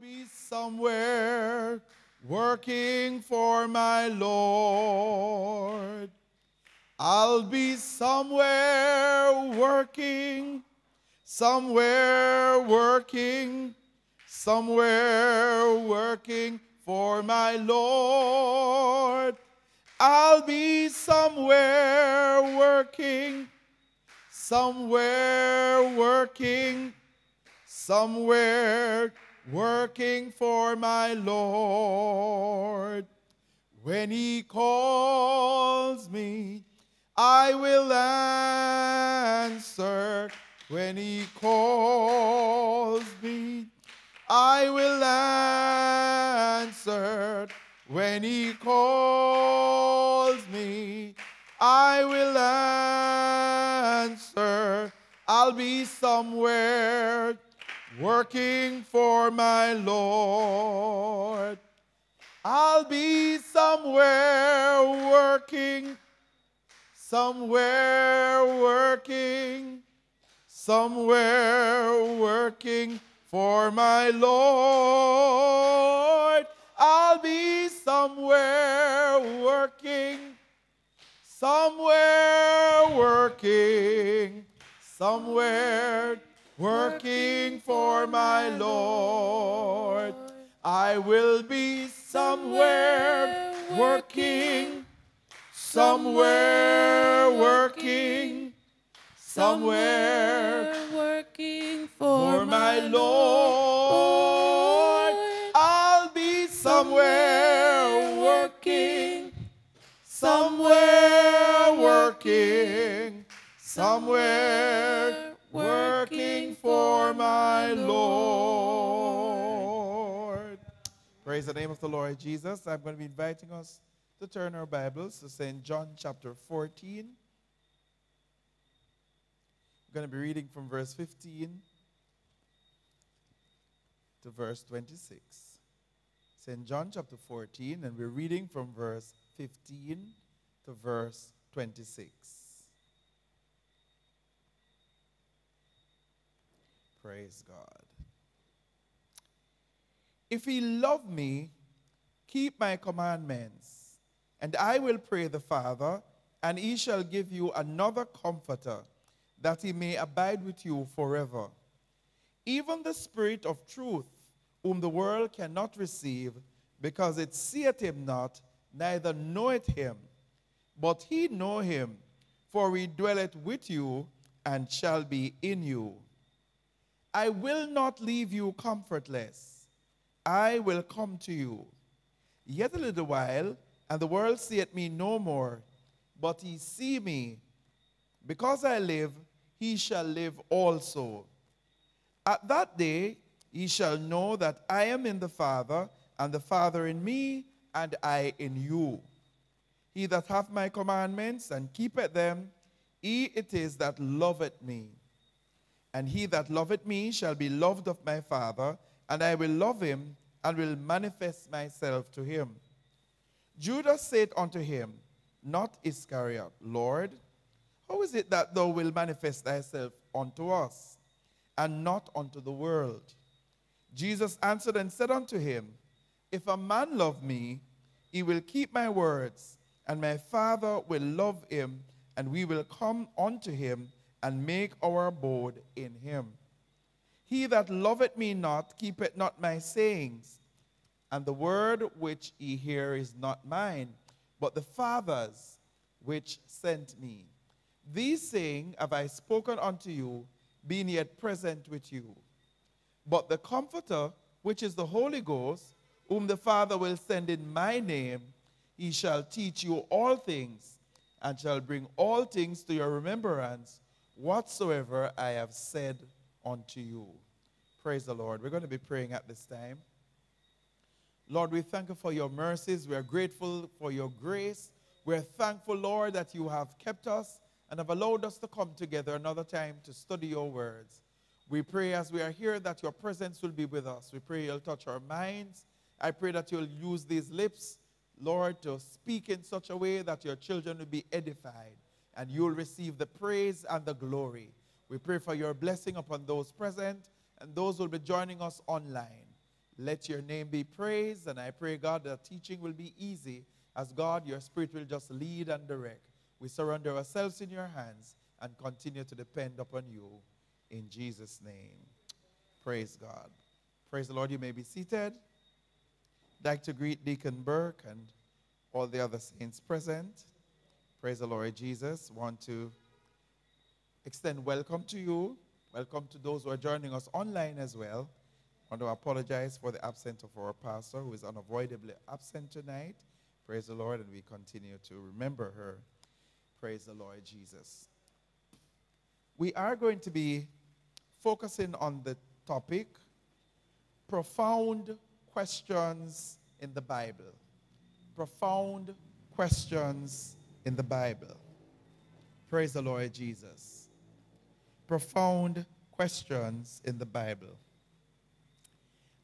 be somewhere working for my Lord. I'll be somewhere working, somewhere working, somewhere working for my Lord. I'll be somewhere working, somewhere working, somewhere working for my Lord. When he calls me, I will answer. When he calls me, I will answer. When he calls me, I will answer. I'll be somewhere working for my Lord. I'll be somewhere working, somewhere working, somewhere working for my Lord. I'll be somewhere working, somewhere working, somewhere working for my Lord. I will be somewhere working, somewhere working, somewhere working for, my Lord. I'll be somewhere working, somewhere working, somewhere my Lord. Praise the name of the Lord Jesus. I'm going to be inviting us to turn our Bibles to St. John chapter 14. I'm going to be reading from verse 15 to verse 26. St. John chapter 14, and we're reading from verse 15 to verse 26. Praise God. If he love me, keep my commandments, and I will pray the Father, and he shall give you another comforter, that he may abide with you forever. Even the Spirit of truth, whom the world cannot receive, because it seeth him not, neither knoweth him. But he know him, for he dwelleth with you, and shall be in you. I will not leave you comfortless. I will come to you. Yet a little while, and the world seeth me no more, but he see me. Because I live, he shall live also. At that day, ye shall know that I am in the Father, and the Father in me, and I in you. He that hath my commandments and keepeth them, he it is that loveth me. And he that loveth me shall be loved of my Father, and I will love him, and will manifest myself to him. Judas said unto him, Not Iscariot, Lord, how is it that thou wilt manifest thyself unto us, and not unto the world? Jesus answered and said unto him, If a man love me, he will keep my words, and my Father will love him, and we will come unto him and make our abode in him. He that loveth me not keepeth not my sayings, and the word which ye hear is not mine, but the Father's which sent me. These saying have I spoken unto you, being yet present with you. But the Comforter, which is the Holy Ghost, whom the Father will send in my name, he shall teach you all things, and shall bring all things to your remembrance, whatsoever I have said unto you. Praise the Lord. We're going to be praying at this time. Lord, we thank you for your mercies. We are grateful for your grace. We're thankful, Lord, that you have kept us and have allowed us to come together another time to study your words. We pray as we are here that your presence will be with us. We pray you'll touch our minds. I pray that you'll use these lips, Lord, to speak in such a way that your children will be edified and you'll receive the praise and the glory. We pray for your blessing upon those present and those who will be joining us online. Let your name be praised. And I pray, God, that teaching will be easy as God, your spirit will just lead and direct. We surrender ourselves in your hands and continue to depend upon you in Jesus' name. Praise God. Praise the Lord. You may be seated. I'd like to greet Deacon Burke and all the other saints present. Praise the Lord Jesus. Want to extend welcome to you. Welcome to those who are joining us online as well. Want to apologize for the absence of our pastor who is unavoidably absent tonight. Praise the Lord, and we continue to remember her. Praise the Lord Jesus. We are going to be focusing on the topic profound questions in the Bible. Profound questions in the Bible. Praise the Lord Jesus. Profound questions in the Bible.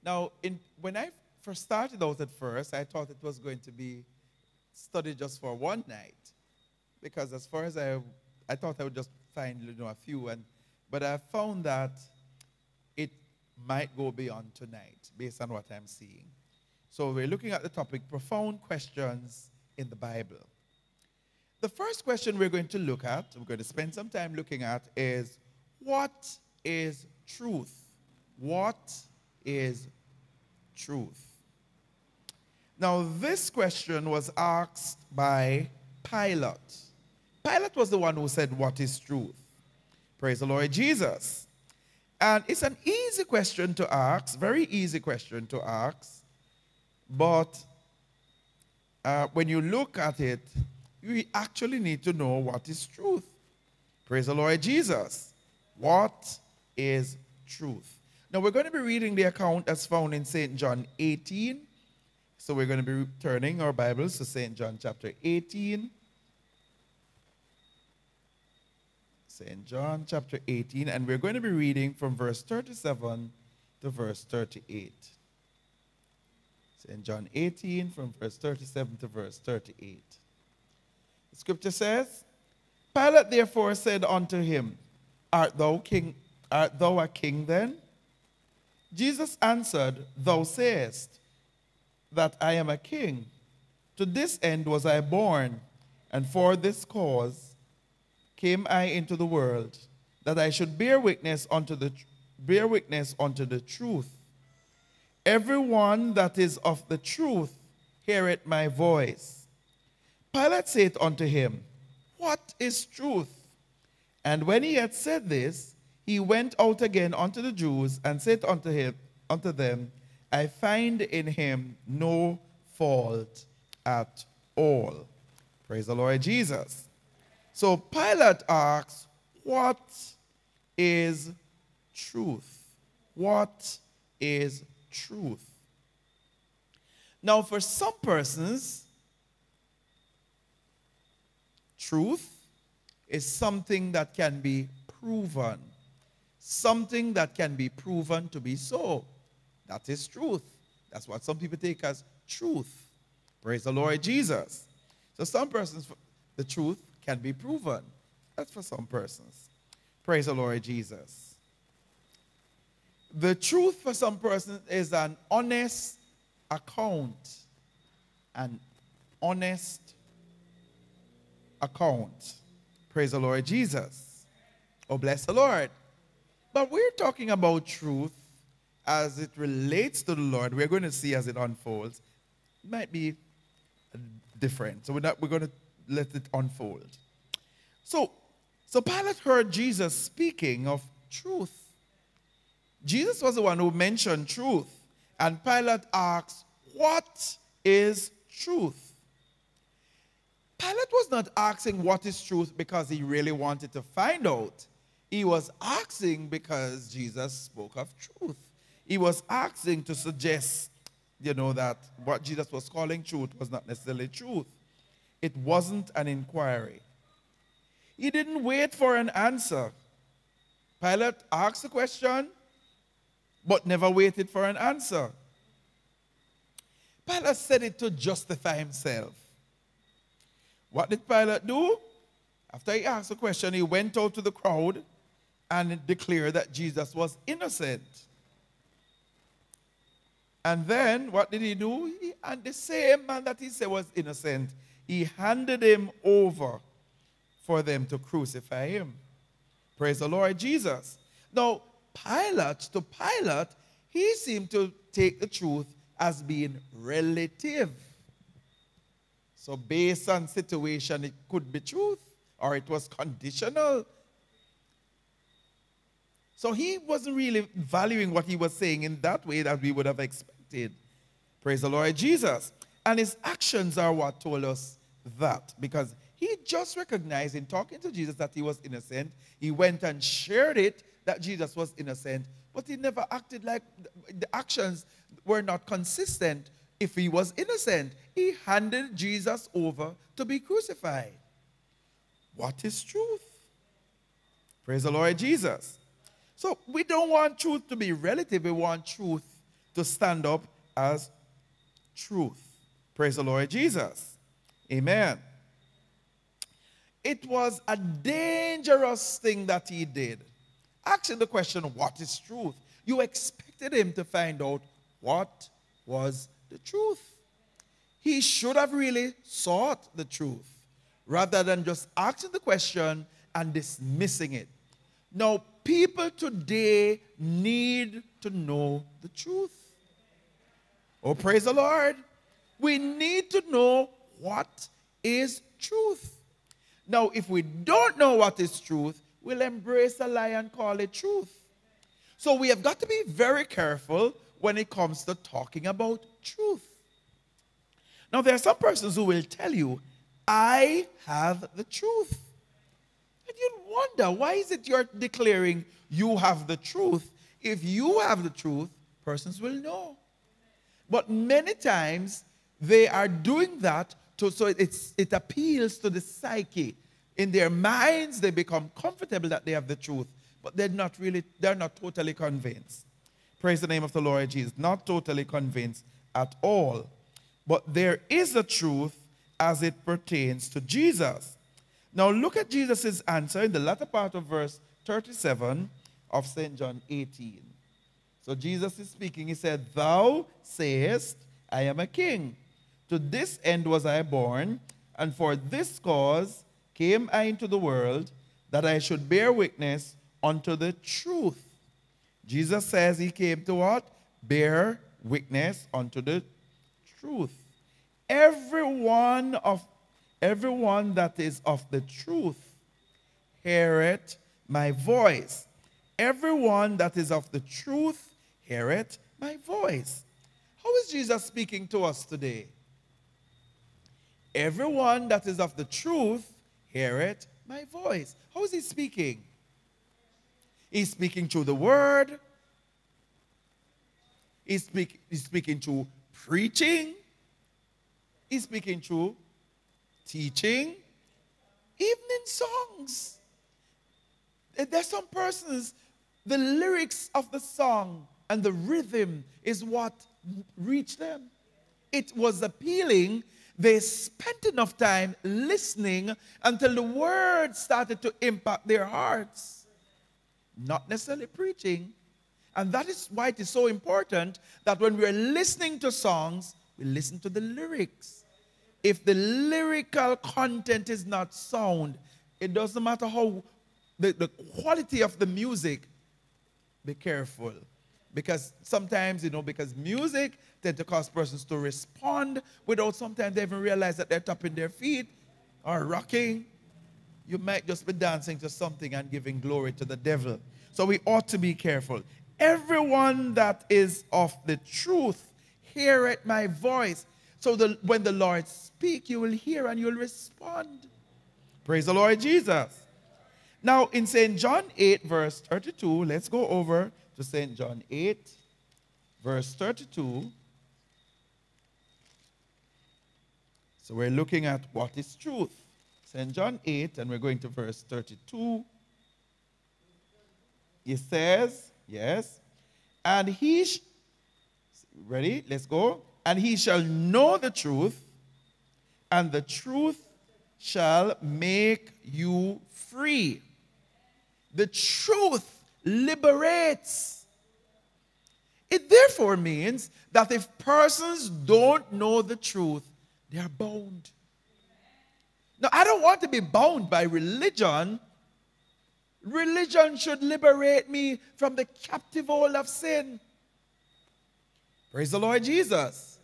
Now, in, when I first started out at first, I thought it was going to be studied just for one night. Because as far as I, I thought I would just find you know, a few, and, but I found that it might go beyond tonight based on what I'm seeing. So we're looking at the topic profound questions in the Bible. The first question we're going to look at, we're going to spend some time looking at, is what is truth? What is truth? Now, this question was asked by Pilate. Pilate was the one who said, What is truth? Praise the Lord Jesus. And it's an easy question to ask, very easy question to ask. But uh, when you look at it, you actually need to know what is truth. Praise the Lord Jesus. What is truth? Now we're going to be reading the account as found in St. John 18. So we're going to be turning our Bibles to St. John chapter 18. St. John chapter 18, and we're going to be reading from verse 37 to verse 38. St. John 18, from verse 37 to verse 38. Scripture says, Pilate therefore said unto him, Art thou king? Art thou a king then? Jesus answered, Thou sayest that I am a king. To this end was I born, and for this cause came I into the world, that I should bear witness unto the bear witness unto the truth. Everyone that is of the truth heareth my voice. Pilate said unto him, What is truth? And when he had said this, he went out again unto the Jews and said unto him unto them, I find in him no fault at all. Praise the Lord Jesus. So Pilate asks, What is truth? What is truth? Now, for some persons, Truth is something that can be proven, something that can be proven to be so. That is truth. That's what some people take as truth. Praise the Lord Jesus. So, some persons, the truth can be proven. That's for some persons. Praise the Lord Jesus. The truth for some persons is an honest account, an honest account. Praise the Lord Jesus. Oh, bless the Lord. But we're talking about truth as it relates to the Lord. We're going to see as it unfolds. It might be different. So we're, not, we're going to let it unfold. So, so Pilate heard Jesus speaking of truth. Jesus was the one who mentioned truth. And Pilate asked, What is truth? Pilate was not asking what is truth because he really wanted to find out. He was asking because Jesus spoke of truth. He was asking to suggest, you know, that what Jesus was calling truth was not necessarily truth. It wasn't an inquiry. He didn't wait for an answer. Pilate asked a question, but never waited for an answer. Pilate said it to justify himself. What did Pilate do? After he asked the question, he went out to the crowd and declared that Jesus was innocent. And then what did he do? He, and the same man that he said was innocent, he handed him over for them to crucify him. Praise the Lord Jesus. Now, Pilate, to Pilate, he seemed to take the truth as being relative. So, based on situation, it could be truth or it was conditional. So, he wasn't really valuing what he was saying in that way that we would have expected. Praise the Lord Jesus. And his actions are what told us that because he just recognized in talking to Jesus that he was innocent. He went and shared it that Jesus was innocent, but he never acted like the actions were not consistent. If he was innocent, he handed Jesus over to be crucified. What is truth? Praise the Lord Jesus. So we don't want truth to be relative, we want truth to stand up as truth. Praise the Lord Jesus. Amen. It was a dangerous thing that he did. Asking the question, what is truth? You expected him to find out what was the truth. He should have really sought the truth rather than just asking the question and dismissing it. Now, people today need to know the truth. Oh, praise the Lord. We need to know what is truth. Now, if we don't know what is truth, we'll embrace a lie and call it truth. So we have got to be very careful when it comes to talking about truth. Now, there are some persons who will tell you, I have the truth. And you wonder, why is it you're declaring you have the truth? If you have the truth, persons will know. But many times they are doing that to, so it's, it appeals to the psyche. In their minds, they become comfortable that they have the truth, but they're not really, they're not totally convinced. Praise the name of the Lord Jesus. Not totally convinced at all. But there is a truth as it pertains to Jesus. Now look at Jesus' answer in the latter part of verse 37 of St. John 18. So Jesus is speaking. He said, Thou sayest, I am a king. To this end was I born, and for this cause came I into the world, that I should bear witness unto the truth. Jesus says he came to what? Bear witness unto the truth. Everyone of everyone that is of the truth heareth my voice. Everyone that is of the truth heareth my voice. How is Jesus speaking to us today? Everyone that is of the truth, hear it, my voice. How is he speaking? He's speaking through the word. He's, speak, speaking through preaching. He's speaking through teaching. Even in songs. There's some persons, the lyrics of the song and the rhythm is what reached them. It was appealing they spent enough time listening until the words started to impact their hearts, not necessarily preaching. And that is why it is so important that when we're listening to songs, we listen to the lyrics. If the lyrical content is not sound, it doesn't matter how the, the quality of the music, be careful. Because sometimes, you know, because music tend to cause persons to respond without sometimes they even realize that they're tapping their feet or rocking. You might just be dancing to something and giving glory to the devil. So we ought to be careful. Everyone that is of the truth, hear at my voice. So the, when the Lord speak, you will hear and you'll respond. Praise the Lord Jesus. Now in St. John 8, verse 32, let's go over to St. John 8, verse 32. So we're looking at what is truth. St. John 8, and we're going to verse 32. It says, yes, and he, sh- ready? Let's go. And he shall know the truth, and the truth shall make you free. The truth liberates. It therefore means that if persons don't know the truth, they are bound. Now, I don't want to be bound by religion. Religion should liberate me from the captive hold of sin. Praise the Lord Jesus.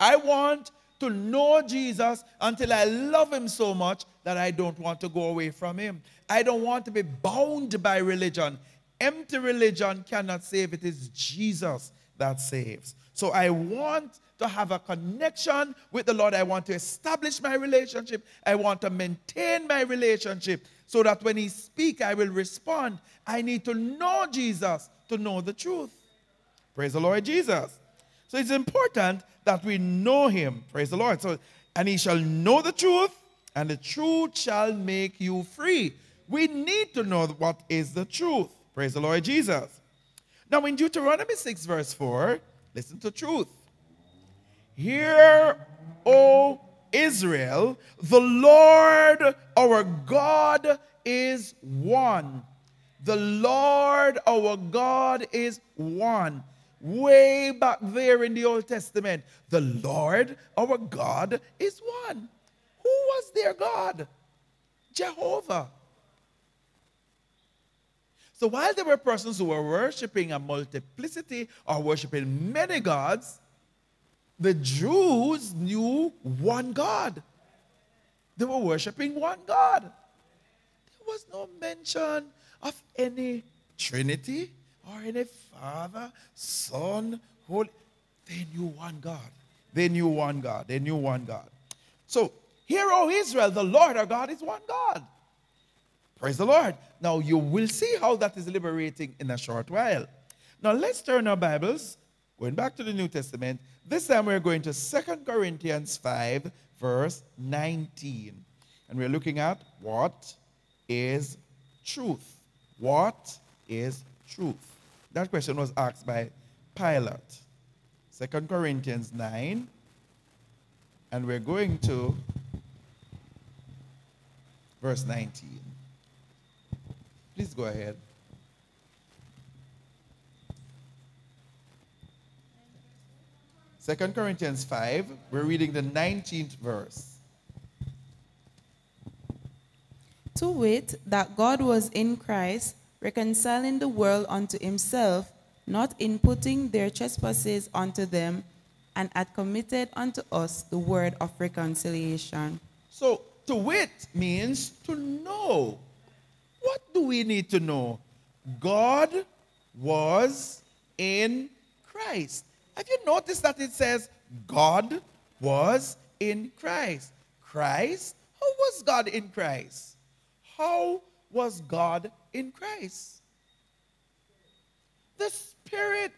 I want to know Jesus until I love him so much that I don't want to go away from him. I don't want to be bound by religion. Empty religion cannot save, it is Jesus that saves. So I want to have a connection with the Lord. I want to establish my relationship. I want to maintain my relationship so that when He speak, I will respond. I need to know Jesus to know the truth. Praise the Lord Jesus. So it's important that we know Him. Praise the Lord. So, and He shall know the truth, and the truth shall make you free. We need to know what is the truth. Praise the Lord Jesus. Now, in Deuteronomy 6, verse 4, listen to truth. Hear, O Israel, the Lord our God is one. The Lord our God is one. Way back there in the Old Testament, the Lord our God is one. Who was their God? Jehovah. So while there were persons who were worshiping a multiplicity or worshiping many gods, the Jews knew one God. They were worshiping one God. There was no mention of any Trinity or any Father, Son, Holy. They knew one God. They knew one God. They knew one God. So, hear, O Israel, the Lord our God is one God. Praise the Lord. Now, you will see how that is liberating in a short while. Now, let's turn our Bibles, going back to the New Testament, this time we're going to Second Corinthians 5, verse 19. And we're looking at what is truth. What is truth? That question was asked by Pilate. Second Corinthians 9. And we're going to verse 19. Please go ahead. Second Corinthians 5, we're reading the 19th verse. To wit, that God was in Christ, reconciling the world unto himself, not imputing their trespasses unto them, and had committed unto us the word of reconciliation. So, to wit means to know. What do we need to know? God was in Christ. Have you noticed that it says God was in Christ? Christ? How was God in Christ? How was God in Christ? The Spirit.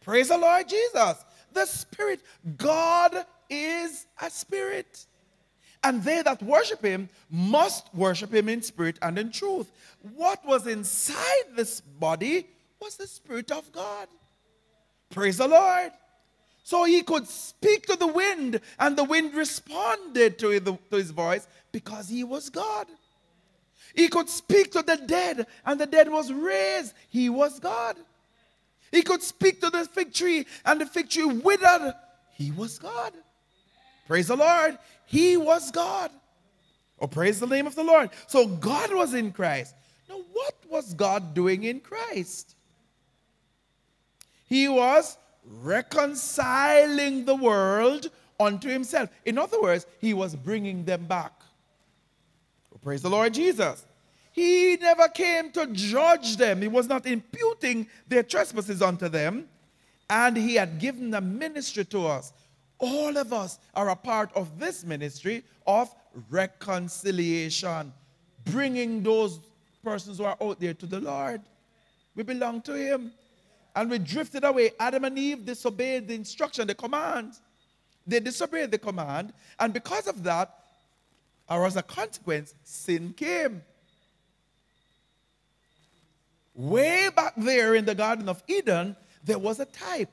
Praise the Lord Jesus. The Spirit. God is a Spirit. And they that worship him must worship him in spirit and in truth. What was inside this body was the Spirit of God. Praise the Lord. So he could speak to the wind, and the wind responded to, to his voice because he was God. He could speak to the dead, and the dead was raised. He was God. He could speak to the fig tree, and the fig tree withered. He was God. Praise the Lord. He was God. Oh, praise the name of the Lord. So God was in Christ. Now, what was God doing in Christ? He was reconciling the world unto himself. In other words, he was bringing them back. Praise the Lord Jesus. He never came to judge them, he was not imputing their trespasses unto them, and he had given a ministry to us. All of us are a part of this ministry of reconciliation, bringing those persons who are out there to the Lord. We belong to him and we drifted away. Adam and Eve disobeyed the instruction, the command. They disobeyed the command, and because of that, or as a consequence, sin came. Way back there in the Garden of Eden, there was a type.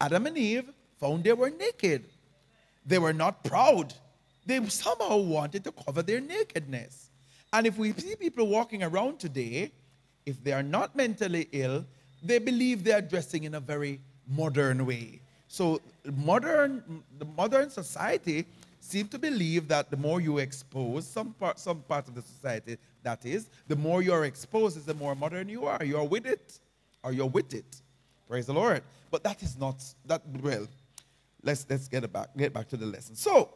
Adam and Eve found they were naked. They were not proud. They somehow wanted to cover their nakedness. And if we see people walking around today, if they are not mentally ill, they believe they are dressing in a very modern way. So modern, the modern society seem to believe that the more you expose some part, some part of the society, that is, the more you're exposed, is the more modern you are. You're with it, or you're with it. Praise the Lord. But that is not that well. Let's let's get it back, get back to the lesson. So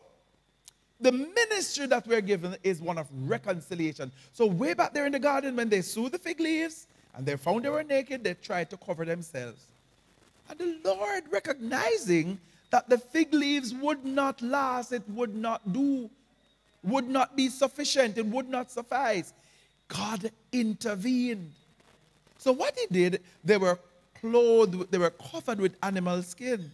the ministry that we're given is one of reconciliation. So way back there in the garden, when they saw the fig leaves and they found they were naked, they tried to cover themselves. And the Lord, recognizing that the fig leaves would not last, it would not do, would not be sufficient, it would not suffice, God intervened. So what he did, they were clothed, they were covered with animal skin.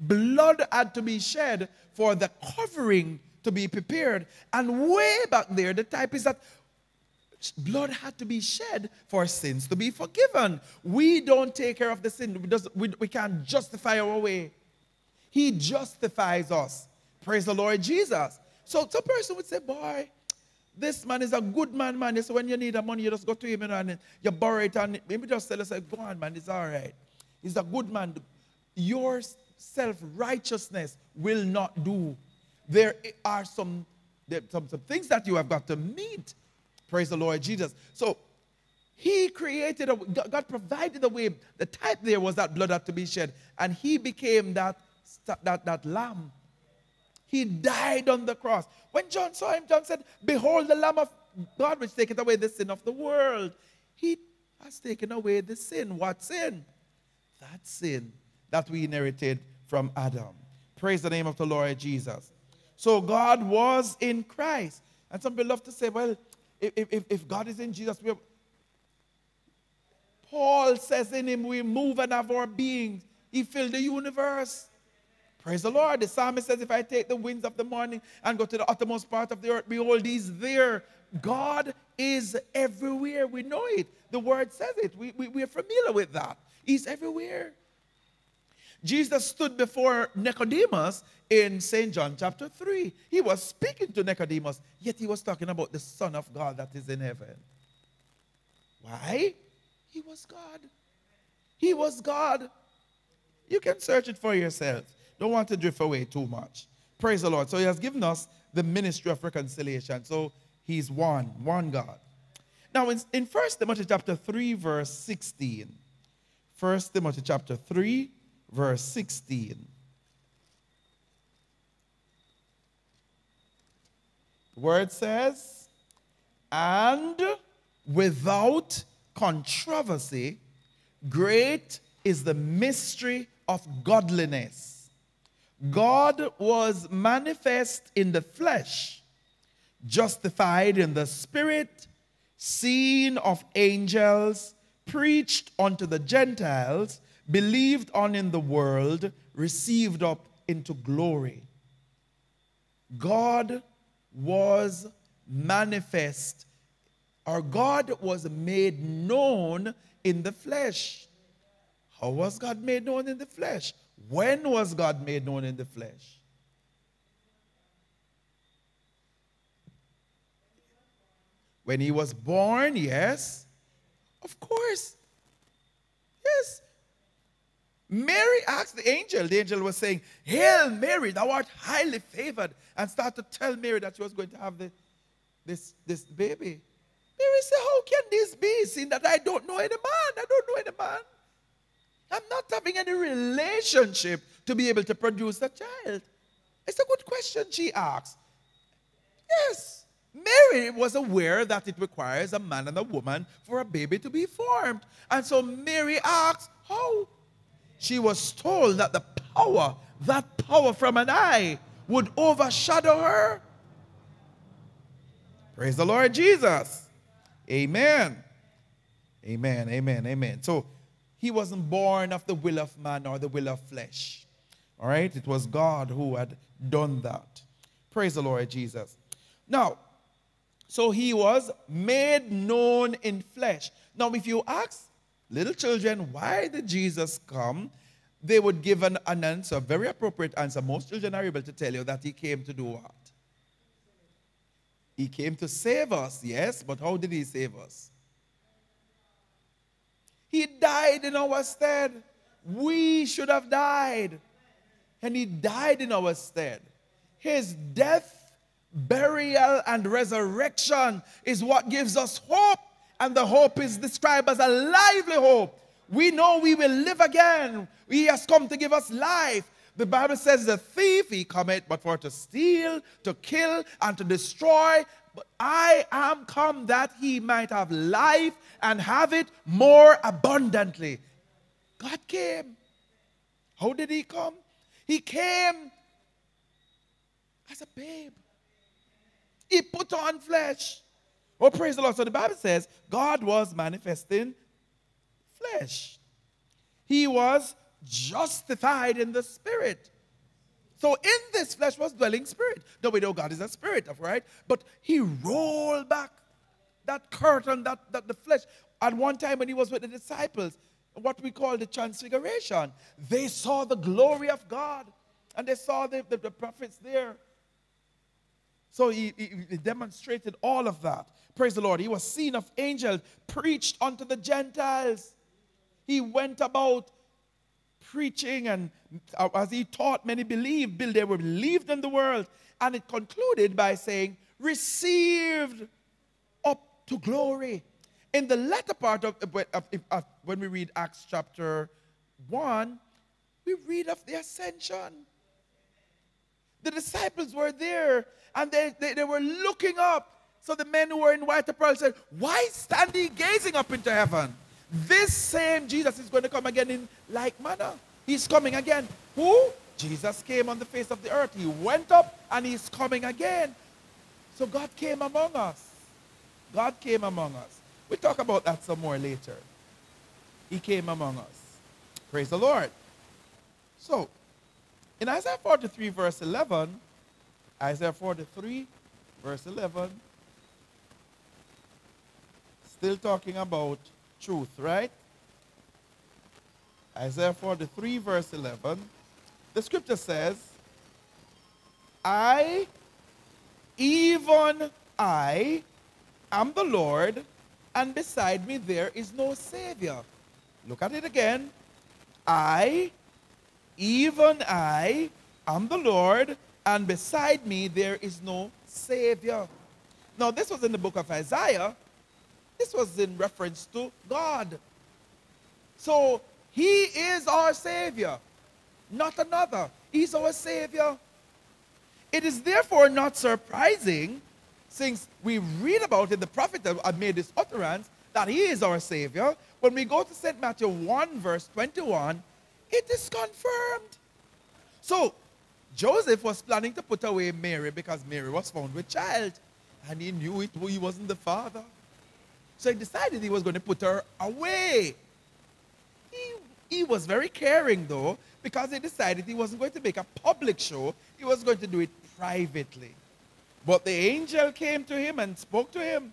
Blood had to be shed for the covering to be prepared. And way back there, the type is that blood had to be shed for sins to be forgiven. We don't take care of the sin. We, just, we, we can't justify our way. He justifies us. Praise the Lord Jesus. So some person would say, boy, this man is a good man, man. So when you need the money, you just go to him and you borrow it and maybe just tell us, go on, man, it's all right. He's a good man. Your self-righteousness will not do there are some, some, some things that you have got to meet. Praise the Lord Jesus. So he created, a, God provided the way. The type there was that blood had to be shed. And he became that, that, that lamb. He died on the cross. When John saw him, John said, Behold the Lamb of God which taketh away the sin of the world. He has taken away the sin. What sin? That sin that we inherited from Adam. Praise the name of the Lord Jesus. So God was in Christ. And some people love to say, well, if, if, if God is in Jesus, we Paul says in him, we move and have our being. He filled the universe. Praise the Lord. The psalmist says, if I take the winds of the morning and go to the uttermost part of the earth, behold, he's there. God is everywhere. We know it. The word says it. We, we, we are familiar with that. He's everywhere. Jesus stood before Nicodemus in St. John chapter 3. He was speaking to Nicodemus, yet he was talking about the Son of God that is in heaven. Why? He was God. He was God. You can search it for yourself. Don't want to drift away too much. Praise the Lord. So he has given us the ministry of reconciliation. So he's one, one God. Now in, in 1 Timothy chapter 3, verse 16. 1 Timothy chapter 3, verse 16. The word says, and without controversy, great is the mystery of godliness. God was manifest in the flesh, justified in the spirit, seen of angels, preached unto the Gentiles, believed on in the world, received up into glory. God was manifest, or God was made known in the flesh. How was God made known in the flesh? When was God made known in the flesh? When he was born, yes. Of course. Yes. Mary asked the angel, the angel was saying, Hail Mary, thou art highly favored, and started to tell Mary that she was going to have the, this, this baby. Mary said, How can this be, seeing that I don't know any man? I don't know any man. I'm not having any relationship to be able to produce a child. It's a good question she asked. Yes, Mary was aware that it requires a man and a woman for a baby to be formed. And so Mary asked, How? She was told that the power, that power from an eye, would overshadow her. Praise the Lord Jesus. Amen. Amen. Amen. Amen. So he wasn't born of the will of man or the will of flesh. All right? It was God who had done that. Praise the Lord Jesus. Now, so he was made known in flesh. Now, if you ask little children, why did Jesus come? They would give an, an answer, a very appropriate answer. Most children are able to tell you that he came to do what? He came to save us, yes, but how did he save us? He died in our stead. We should have died. And he died in our stead. His death, burial, and resurrection is what gives us hope. And the hope is described as a lively hope. We know we will live again. He has come to give us life. The Bible says the thief he cometh but for to steal, to kill, and to destroy. But I am come that he might have life and have it more abundantly. God came. How did he come? He came as a babe. He put on flesh. Oh, praise the Lord. So the Bible says God was manifesting flesh. He was justified in the spirit. So in this flesh was dwelling spirit. Though we know God is a spirit, of right? But he rolled back that curtain, that, that the flesh. At one time when he was with the disciples, what we call the transfiguration, they saw the glory of God. And they saw the, the, the prophets there. So he, he, he demonstrated all of that. Praise the Lord. He was seen of angels, preached unto the Gentiles. He went about preaching, and uh, as he taught, many believed. They were believed in the world. And it concluded by saying, received up to glory. In the latter part of, of, of when we read Acts chapter 1, we read of the ascension. The disciples were there and they, they, they, were looking up. So the men who were in white apparel said, Why stand ye gazing up into heaven? This same Jesus is going to come again in like manner. He's coming again. Who? Jesus came on the face of the earth. He went up and he's coming again. So God came among us. God came among us. We'll talk about that some more later. He came among us. Praise the Lord. So, in Isaiah 43, verse 11, Isaiah 43, verse 11, still talking about truth, right? Isaiah 43, verse 11, the scripture says, I, even I, am the Lord, and beside me there is no Savior. Look at it again. I, even I, am the Lord, and beside me there is no Savior. Now, this was in the book of Isaiah. This was in reference to God. So, He is our Savior, not another. He's our Savior. It is therefore not surprising, since we read about it, the prophet had made this utterance, that He is our Savior. When we go to St. Matthew 1, verse 21, it is confirmed. So, Joseph was planning to put away Mary because Mary was found with child. And he knew it, he wasn't the father. So he decided he was going to put her away. He, he was very caring, though, because he decided he wasn't going to make a public show, he was going to do it privately. But the angel came to him and spoke to him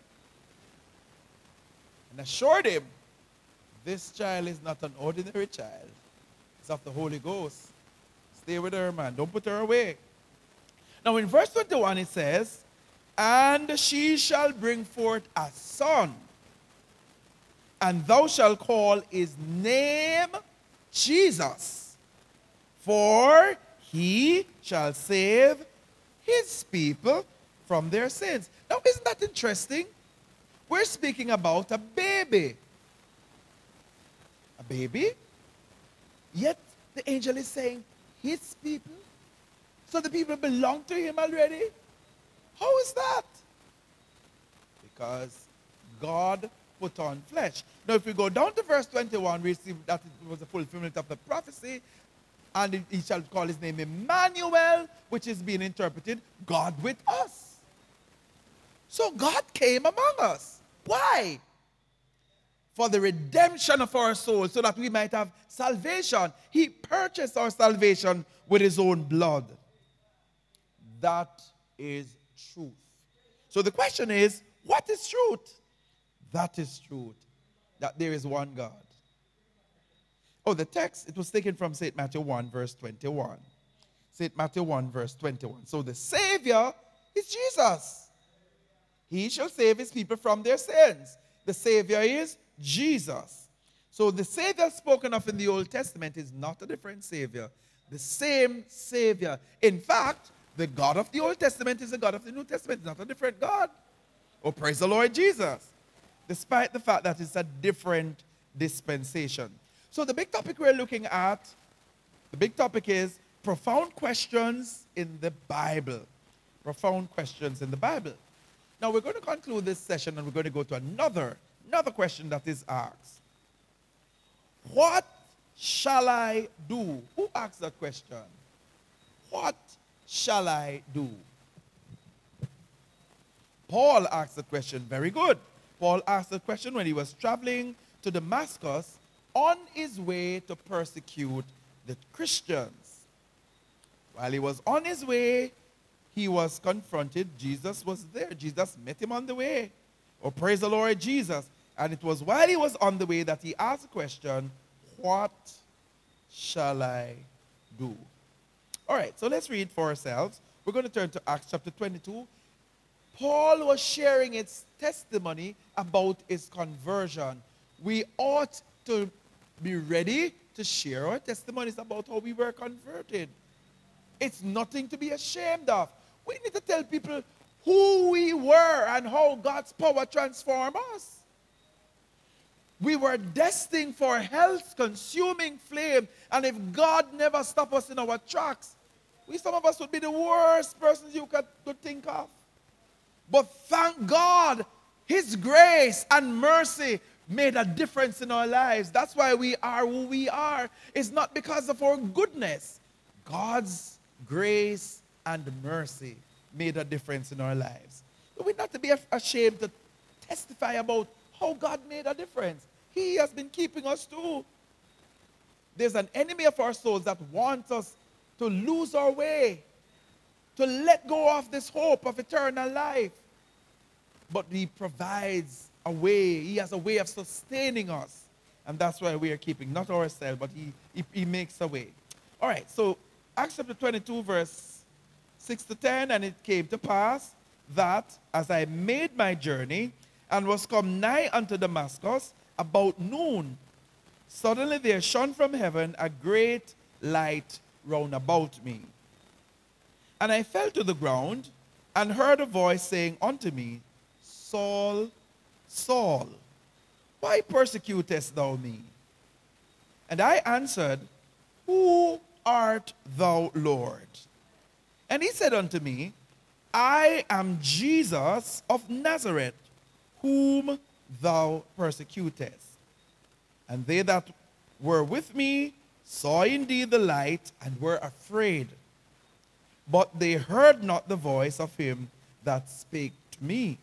and assured him this child is not an ordinary child, of the Holy Ghost. Stay with her, man. Don't put her away. Now, in verse 21, it says, And she shall bring forth a son, and thou shalt call his name Jesus, for he shall save his people from their sins. Now, isn't that interesting? We're speaking about a baby. A baby. Yet the angel is saying, his people? So the people belong to him already? How is that? Because God put on flesh. Now, if we go down to verse 21, we see that it was a fulfillment of the prophecy. And he shall call his name Emmanuel, which is being interpreted God with us. So God came among us. Why? For the redemption of our souls so that we might have salvation. He purchased our salvation with his own blood. That is truth. So the question is, what is truth? That is truth. That there is one God. Oh, the text, it was taken from St. Matthew 1, verse 21. St. Matthew 1, verse 21. So the Savior is Jesus. He shall save his people from their sins. The Savior is Jesus. So the Savior spoken of in the Old Testament is not a different Savior. The same Savior. In fact, the God of the Old Testament is the God of the New Testament, not a different God. Oh, praise the Lord Jesus. Despite the fact that it's a different dispensation. So the big topic we're looking at, the big topic is profound questions in the Bible. Profound questions in the Bible. Now we're going to conclude this session and we're going to go to another, another question that is asked. What shall I do? Who asked that question? What shall I do? Paul asked the question. Very good. Paul asked the question when he was traveling to Damascus on his way to persecute the Christians. While he was on his way, he was confronted. Jesus was there. Jesus met him on the way. Oh, praise the Lord Jesus. And it was while he was on the way that he asked the question, What shall I do? All right, so let's read for ourselves. We're going to turn to Acts chapter 22. Paul was sharing his testimony about his conversion. We ought to be ready to share our testimonies about how we were converted. It's nothing to be ashamed of. We need to tell people who we were and how God's power transformed us. We were destined for health consuming flame, and if God never stopped us in our tracks, we some of us would be the worst persons you could, could think of. But thank God, His grace and mercy made a difference in our lives. That's why we are who we are. It's not because of our goodness. God's grace and mercy made a difference in our lives. We're not to be ashamed to testify about how God made a difference. He has been keeping us too. There's an enemy of our souls that wants us to lose our way, to let go of this hope of eternal life. But He provides a way, He has a way of sustaining us. And that's why we are keeping, not ourselves, but He, he, he makes a way. All right, so Acts chapter 22, verse 6 to 10, and it came to pass that as I made my journey and was come nigh unto Damascus about noon, suddenly there shone from heaven a great light round about me. And I fell to the ground and heard a voice saying unto me, Saul, Saul, why persecutest thou me? And I answered, Who art thou, Lord? And he said unto me, I am Jesus of Nazareth, whom thou persecutest. And they that were with me saw indeed the light and were afraid. But they heard not the voice of him that spake to me.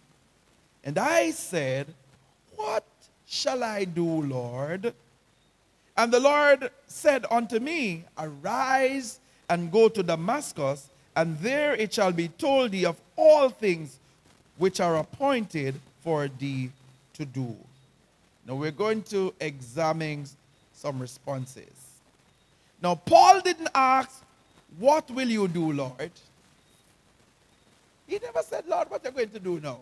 And I said, What shall I do, Lord? And the Lord said unto me, Arise and go to Damascus, and there it shall be told thee of all things which are appointed for thee to do. Now we're going to examine some responses. Now, Paul didn't ask, What will you do, Lord? He never said, Lord, what are you going to do now?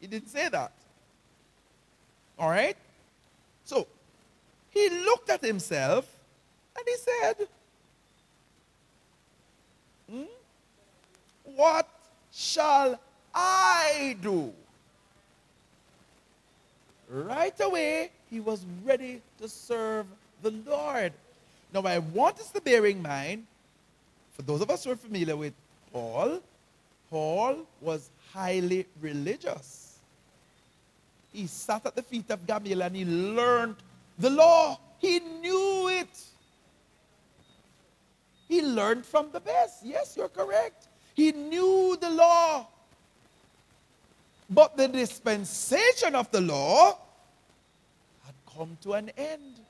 He didn't say that. All right? So, he looked at himself and he said, hmm? What shall I do? Right away, he was ready to serve the Lord. Now, I want us to bear in mind, for those of us who are familiar with Paul, Paul was highly religious. He sat at the feet of Gamaliel and he learned the law. He knew it. He learned from the best. Yes, you're correct. He knew the law. But the dispensation of the law had come to an end.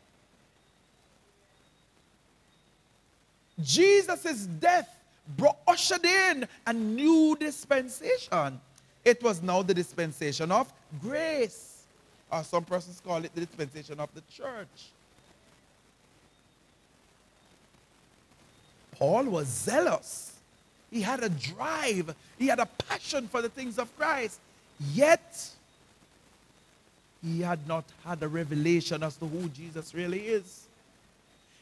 Jesus' death brought, ushered in a new dispensation. It was now the dispensation of grace. Or some persons call it the dispensation of the church. Paul was zealous. He had a drive. He had a passion for the things of Christ. Yet, he had not had a revelation as to who Jesus really is.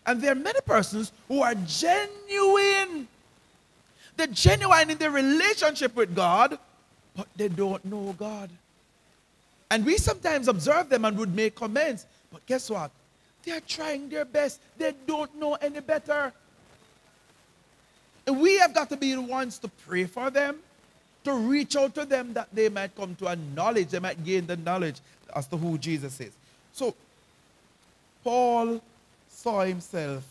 And there are many persons who are genuine. They're genuine in their relationship with God, but they don't know God. And we sometimes observe them and would make comments, but guess what? They are trying their best. They don't know any better. And we have got to be the ones to pray for them, to reach out to them that they might come to a knowledge, they might gain the knowledge as to who Jesus is. So, Paul saw himself.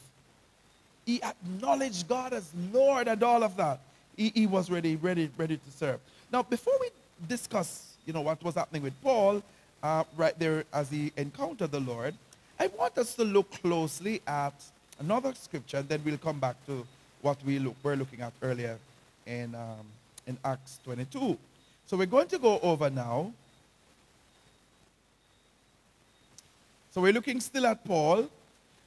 He acknowledged God as Lord and all of that. He, he was ready, ready, ready to serve. Now, before we discuss, you know, what was happening with Paul, uh, right there as he encountered the Lord, I want us to look closely at another scripture, and then we'll come back to what we look, were looking at earlier in, um, in Acts 22. So we're going to go over now. So we're looking still at Paul,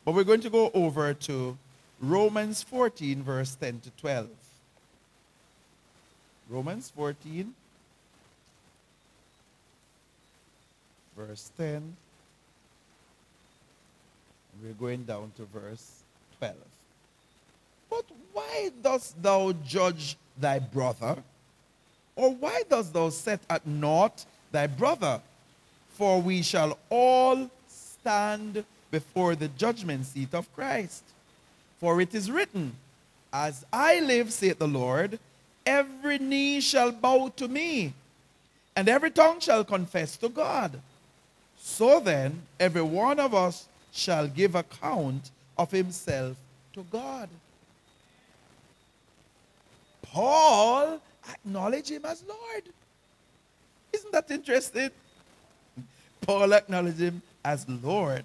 but we're going to go over to Romans 14, verse 10 to 12. Romans 14, verse 10. We're going down to verse 12. But why dost thou judge thy brother? Or why dost thou set at naught thy brother? For we shall all stand before the judgment seat of Christ. For it is written, As I live, saith the Lord, every knee shall bow to me, and every tongue shall confess to God. So then, every one of us shall give account of himself to God. Paul acknowledged him as Lord. Isn't that interesting? Paul acknowledged him as Lord.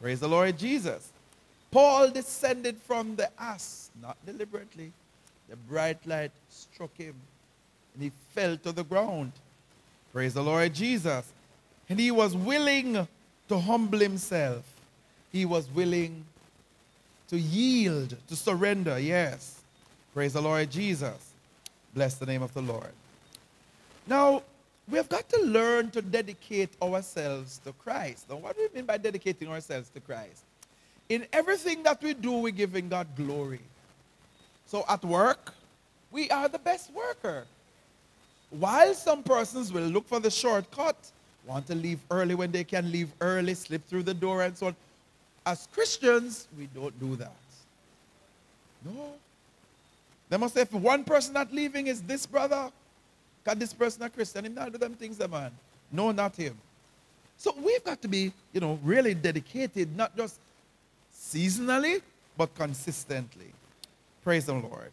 Praise the Lord Jesus. Paul descended from the ass, not deliberately. The bright light struck him and he fell to the ground. Praise the Lord Jesus. And he was willing to humble himself. He was willing to yield, to surrender, yes. Praise the Lord Jesus. Bless the name of the Lord. Now, we have got to learn to dedicate ourselves to Christ. Now, what do we mean by dedicating ourselves to Christ? In everything that we do, we're giving God glory. So at work, we are the best worker. While some persons will look for the shortcut, want to leave early when they can leave early, slip through the door, and so on. As Christians, we don't do that. No. They must say, if one person not leaving is this brother, because this person a Christian, him not do them things, man. No, not him. So we've got to be, you know, really dedicated, not just seasonally, but consistently. Praise the Lord.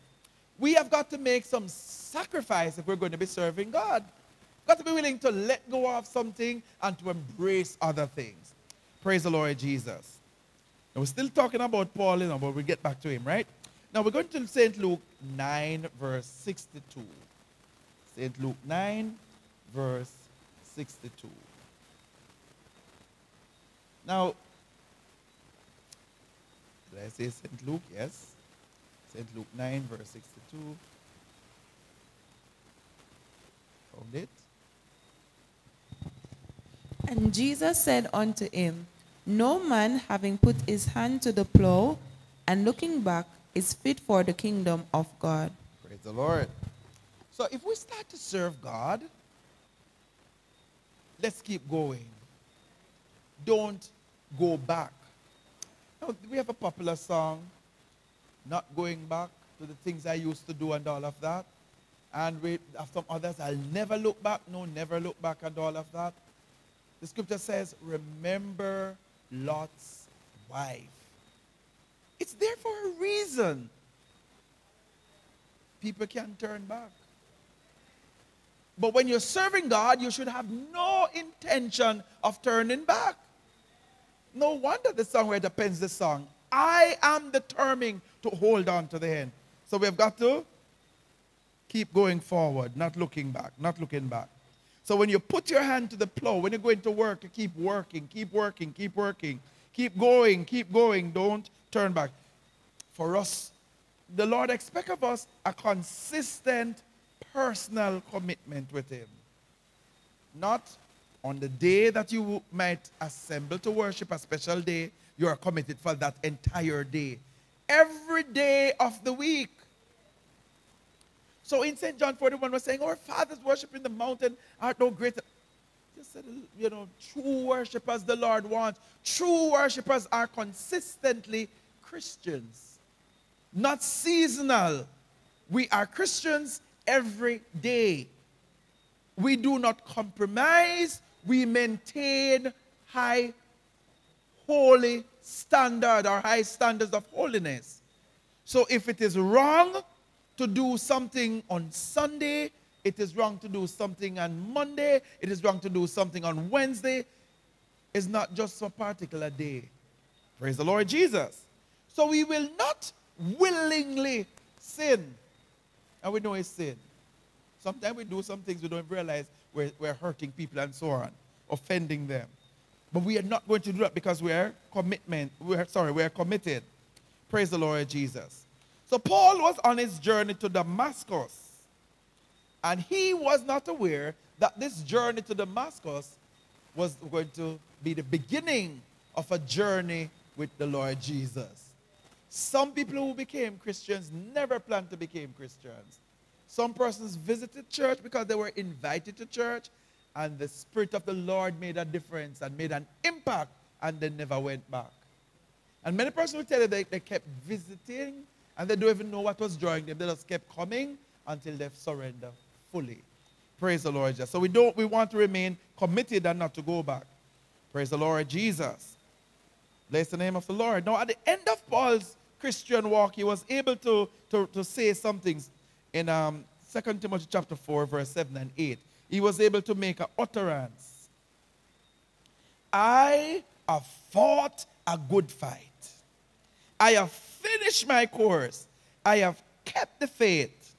We have got to make some sacrifice if we're going to be serving God. Got to be willing to let go of something and to embrace other things. Praise the Lord Jesus. We're still talking about Paul, you know, but we'll get back to him, right? Now we're going to St. Luke 9, verse 62. St. Luke 9, verse 62. Now, did I say St. Luke? Yes. St. Luke 9, verse 62. Found it? And Jesus said unto him, No man having put his hand to the plow and looking back is fit for the kingdom of God. Praise the Lord. So if we start to serve God, let's keep going. Don't go back. Now, we have a popular song, Not Going Back to the Things I Used to Do and all of that. And we have some others, I'll never look back. No, never look back and all of that. The scripture says, Remember Lot's wife. It's there for a reason. People can turn back. But when you're serving God, you should have no intention of turning back. No wonder the songwriter pens the song. I am determined to hold on to the end. So we've got to keep going forward, not looking back, not looking back. So when you put your hand to the plow, when you're going to work, you keep working, keep working, keep working, keep going, keep going. Don't turn back. For us, the Lord expects of us a consistent personal commitment with Him. Not On the day that you might assemble to worship, a special day, you are committed for that entire day. Every day of the week. So in St. John 41, we're saying, oh, Our fathers worship in the mountain are no greater. Just said, you know, true worshippers the Lord wants. True worshippers are consistently Christians, not seasonal. We are Christians every day. We do not compromise. We maintain high, holy standard or high standards of holiness. So if it is wrong to do something on Sunday, it is wrong to do something on Monday, it is wrong to do something on Wednesday, it's not just a particular day. Praise the Lord Jesus. So we will not willingly sin. And we know it's sin. Sometimes we do some things we don't realize we're, we're hurting people and so on, offending them. But we are not going to do that because we're commitment. We're sorry, we're committed. Praise the Lord Jesus. So Paul was on his journey to Damascus. And he was not aware that this journey to Damascus was going to be the beginning of a journey with the Lord Jesus. Some people who became Christians never planned to become Christians. Some persons visited church because they were invited to church, and the Spirit of the Lord made a difference and made an impact, and they never went back. And many persons will tell you they, they kept visiting, and they don't even know what was drawing them. They just kept coming until they've surrendered fully. Praise the Lord Jesus. So we don't we want to remain committed and not to go back. Praise the Lord Jesus. Bless the name of the Lord. Now, at the end of Paul's Christian walk, he was able to, to, to say some things in um, 2 Timothy chapter 4, verse 7 and 8. He was able to make an utterance. I have fought a good fight. I have finished my course. I have kept the faith.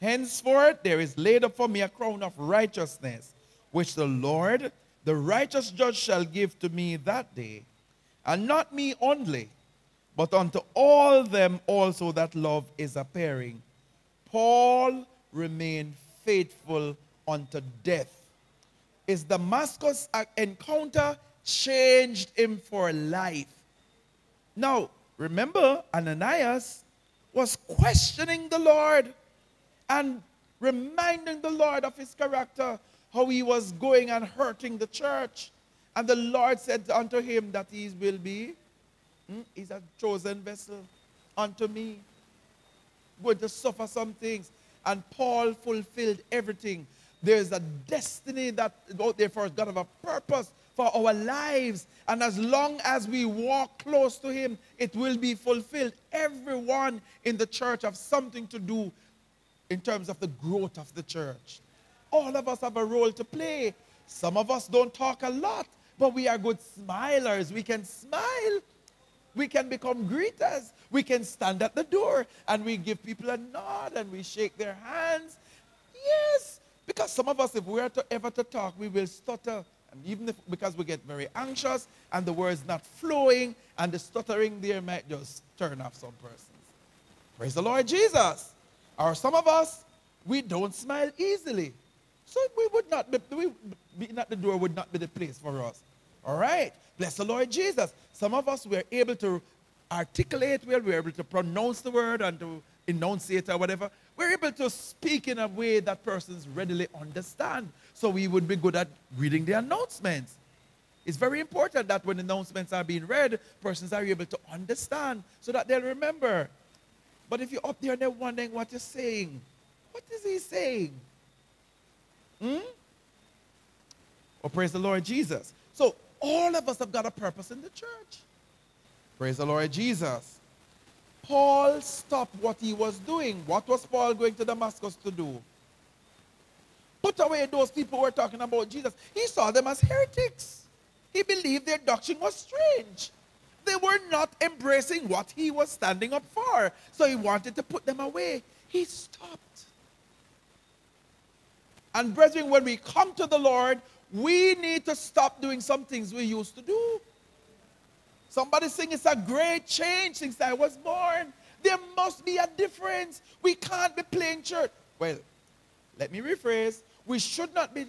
Henceforth, there is laid up for me a crown of righteousness, which the Lord, the righteous judge, shall give to me that day. And not me only, but unto all them also that love is appearing. Paul remained faithful unto death. His Damascus encounter changed him for life. Now, remember, Ananias was questioning the Lord and reminding the Lord of his character, how he was going and hurting the church. And the Lord said unto him that he will be, hmm, he's a chosen vessel unto me, going to suffer some things. And Paul fulfilled everything. There's a destiny that out there for us. God have a purpose for our lives. And as long as we walk close to Him, it will be fulfilled. Everyone in the church have something to do in terms of the growth of the church. All of us have a role to play. Some of us don't talk a lot, but we are good smilers. We can smile. We can become greeters. We can stand at the door and we give people a nod and we shake their hands. Yes, because some of us, if we are to ever to talk, we will stutter. And even if, because we get very anxious and the words not flowing and the stuttering there might just turn off some persons. Praise the Lord Jesus. Or some of us, we don't smile easily. So we would not be, we, being at the door would not be the place for us. All right. Bless the Lord Jesus. Some of us were able to articulate well, we're able to pronounce the word and to enunciate or whatever. We're able to speak in a way that persons readily understand. So we would be good at reading the announcements. It's very important that when announcements are being read, persons are able to understand so that they'll remember. But if you're up there and they're wondering what you're saying, what is he saying? Hmm? Oh, praise the Lord Jesus. So all of us have got a purpose in the church. Praise the Lord Jesus. Paul stopped what he was doing. What was Paul going to Damascus to do? Put away those people who were talking about Jesus. He saw them as heretics. He believed their doctrine was strange. They were not embracing what he was standing up for. So he wanted to put them away. He stopped. And brethren, when we come to the Lord, we need to stop doing some things we used to do. Somebody saying it's a great change since I was born. There must be a difference. We can't be playing church. Well, let me rephrase. We should not be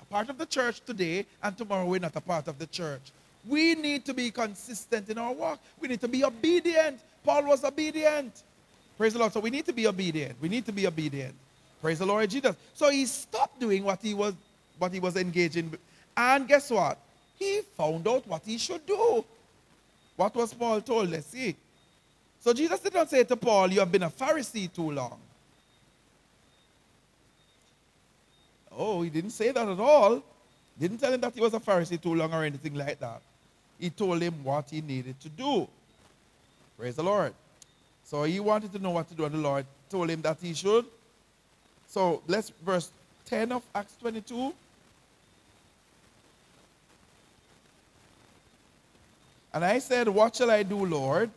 a part of the church today, and tomorrow we're not a part of the church. We need to be consistent in our walk. We need to be obedient. Paul was obedient. Praise the Lord. So we need to be obedient. We need to be obedient. Praise the Lord Jesus. So he stopped doing what he was what he was engaged in. And guess what? He found out what he should do. What was Paul told? Let's see. So Jesus did not say to Paul, You have been a Pharisee too long. Oh, he didn't say that at all. Didn't tell him that he was a Pharisee too long or anything like that. He told him what he needed to do. Praise the Lord. So he wanted to know what to do, and the Lord told him that he should. So let's verse 10 of Acts 22. And I said, What shall I do, Lord?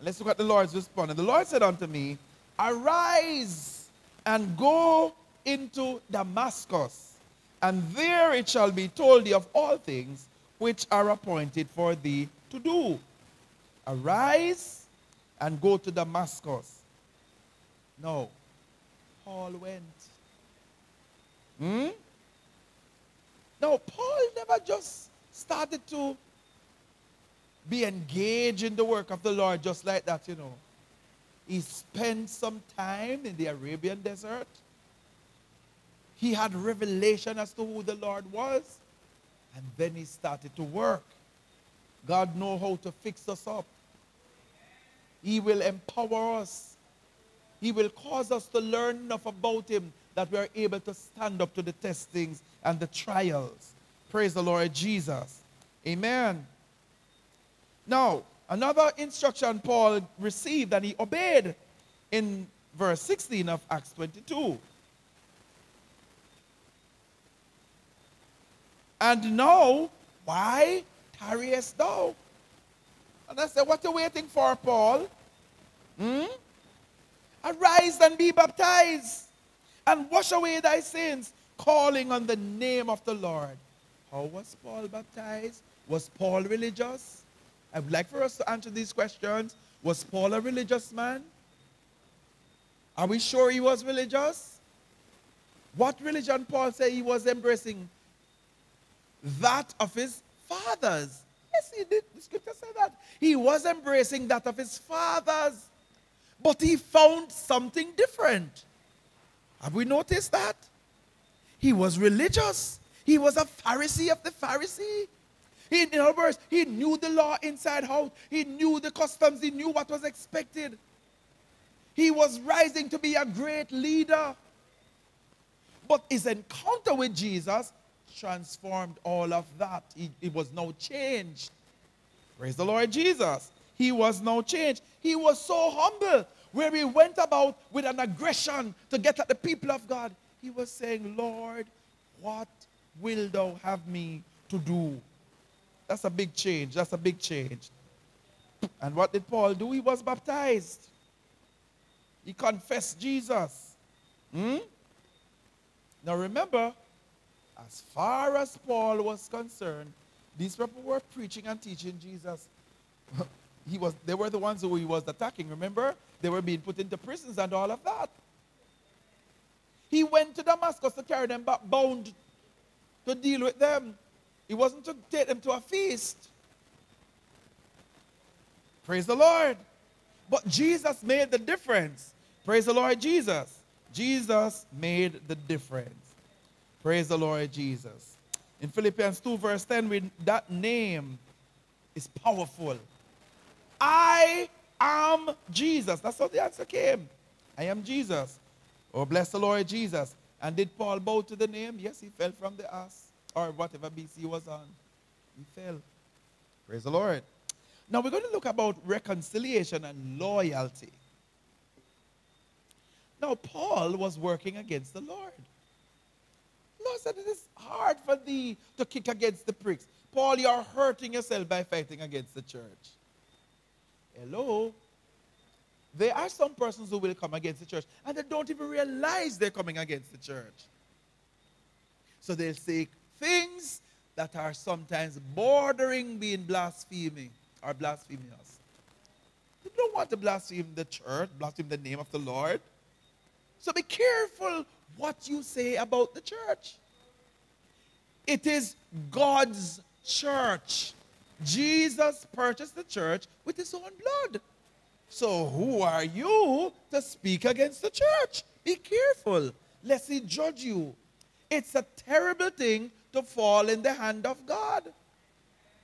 Let's look at the Lord's response. And the Lord said unto me, Arise and go into Damascus, and there it shall be told thee of all things which are appointed for thee to do. Arise and go to Damascus. No. Paul went. Hmm? No, Paul never just started to be engaged in the work of the Lord just like that, you know. He spent some time in the Arabian desert. He had revelation as to who the Lord was. And then he started to work. God know how to fix us up. He will empower us. He will cause us to learn enough about him that we are able to stand up to the testings and the trials. Praise the Lord Jesus. Amen. Now, another instruction Paul received and he obeyed in verse 16 of Acts 22. And now, why tarriest thou? And I said, What are you waiting for, Paul? Hmm? Arise and be baptized and wash away thy sins, calling on the name of the Lord. How was Paul baptized? Was Paul religious? I would like for us to answer these questions. Was Paul a religious man? Are we sure he was religious? What religion Paul said he was embracing? That of his fathers. Yes, he did. The scripture said that. He was embracing that of his fathers. But he found something different. Have we noticed that? He was religious. He was a Pharisee of the Pharisee. He, in other words, he knew the law inside out. He knew the customs. He knew what was expected. He was rising to be a great leader. But his encounter with Jesus transformed all of that. He, he was now changed. Praise the Lord Jesus. He was now changed. He was so humble where he went about with an aggression to get at the people of God. He was saying, Lord, what will thou have me to do? That's a big change. That's a big change. And what did Paul do? He was baptized. He confessed Jesus. Hmm? Now remember, as far as Paul was concerned, these people were preaching and teaching Jesus. he was, they were the ones who he was attacking, remember? They were being put into prisons and all of that. He went to Damascus to carry them back bound to deal with them. He wasn't to take them to a feast. Praise the Lord. But Jesus made the difference. Praise the Lord Jesus. Jesus made the difference. Praise the Lord Jesus. In Philippians 2, verse 10, with that name is powerful. I am Jesus. That's how the answer came. I am Jesus. Oh, bless the Lord Jesus. And did Paul bow to the name? Yes, he fell from the ass or whatever BC was on. He fell. Praise the Lord. Now we're going to look about reconciliation and loyalty. Now, Paul was working against the Lord. The Lord said, It is hard for thee to kick against the pricks. Paul, you're hurting yourself by fighting against the church. Hello? There are some persons who will come against the church and they don't even realize they're coming against the church. So they'll say things that are sometimes bordering being blaspheming or blasphemous. You don't want to blaspheme the church, blaspheme the name of the Lord. So be careful what you say about the church. It is God's church. Jesus purchased the church with his own blood. So who are you to speak against the church? Be careful, lest he judge you. It's a terrible thing to fall in the hand of God.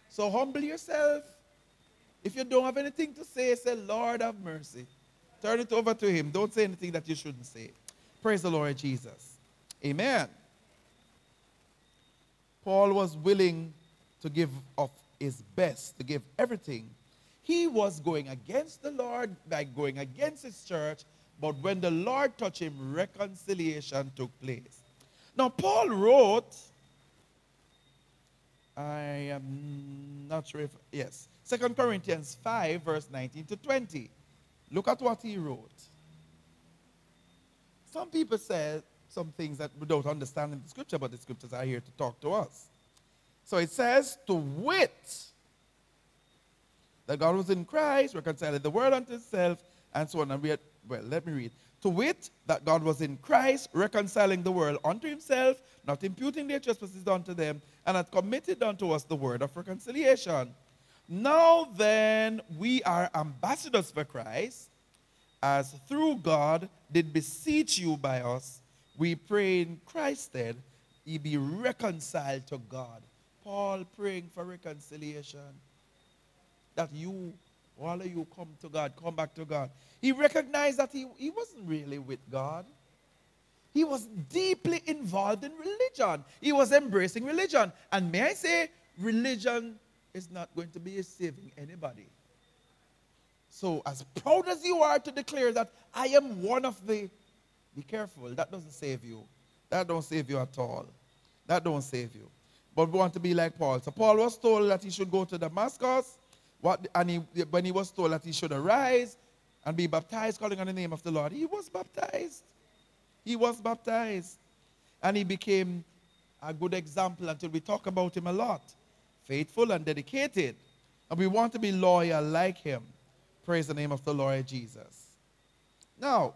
So humble yourself. If you don't have anything to say, say, Lord, have mercy. Turn it over to him. Don't say anything that you shouldn't say. Praise the Lord Jesus. Amen. Paul was willing to give of his best, to give everything. He was going against the Lord by going against his church, but when the Lord touched him, reconciliation took place. Now, Paul wrote, I am not sure if, yes, Second Corinthians 5, verse 19 to 20. Look at what he wrote. Some people say some things that we don't understand in the scripture, but the scriptures are here to talk to us. So it says, to wit, that God was in Christ, reconciling the world unto himself, and so on. And we had, well, let me read. To wit, that God was in Christ, reconciling the world unto himself, not imputing their trespasses unto them, and had committed unto us the word of reconciliation. Now then, we are ambassadors for Christ, as through God did beseech you by us, we pray in Christ's stead, ye be reconciled to God. Paul praying for reconciliation. That you, all of you, come to God, come back to God. He recognized that he, he wasn't really with God. He was deeply involved in religion. He was embracing religion. And may I say, religion is not going to be saving anybody. So, as proud as you are to declare that I am one of the, be careful, that doesn't save you. That don't save you at all. That don't save you. But we want to be like Paul. So Paul was told that he should go to Damascus, what, and he, when he was told that he should arise and be baptized, calling on the name of the Lord, he was baptized. He was baptized. And he became a good example until we talk about him a lot. Faithful and dedicated. And we want to be loyal like him. Praise the name of the Lord Jesus. Now,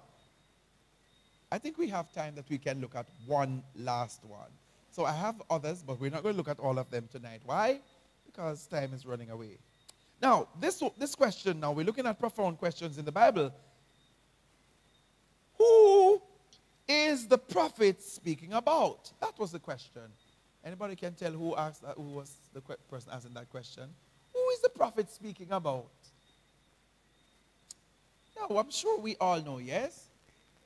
I think we have time that we can look at one last one. So I have others, but we're not going to look at all of them tonight. Why? Because time is running away. Now, this, this question now, we're looking at profound questions in the Bible. Who is the prophet speaking about? That was the question. Anybody can tell who asked that, who was the person asking that question? Who is the prophet speaking about? No, I'm sure we all know, yes?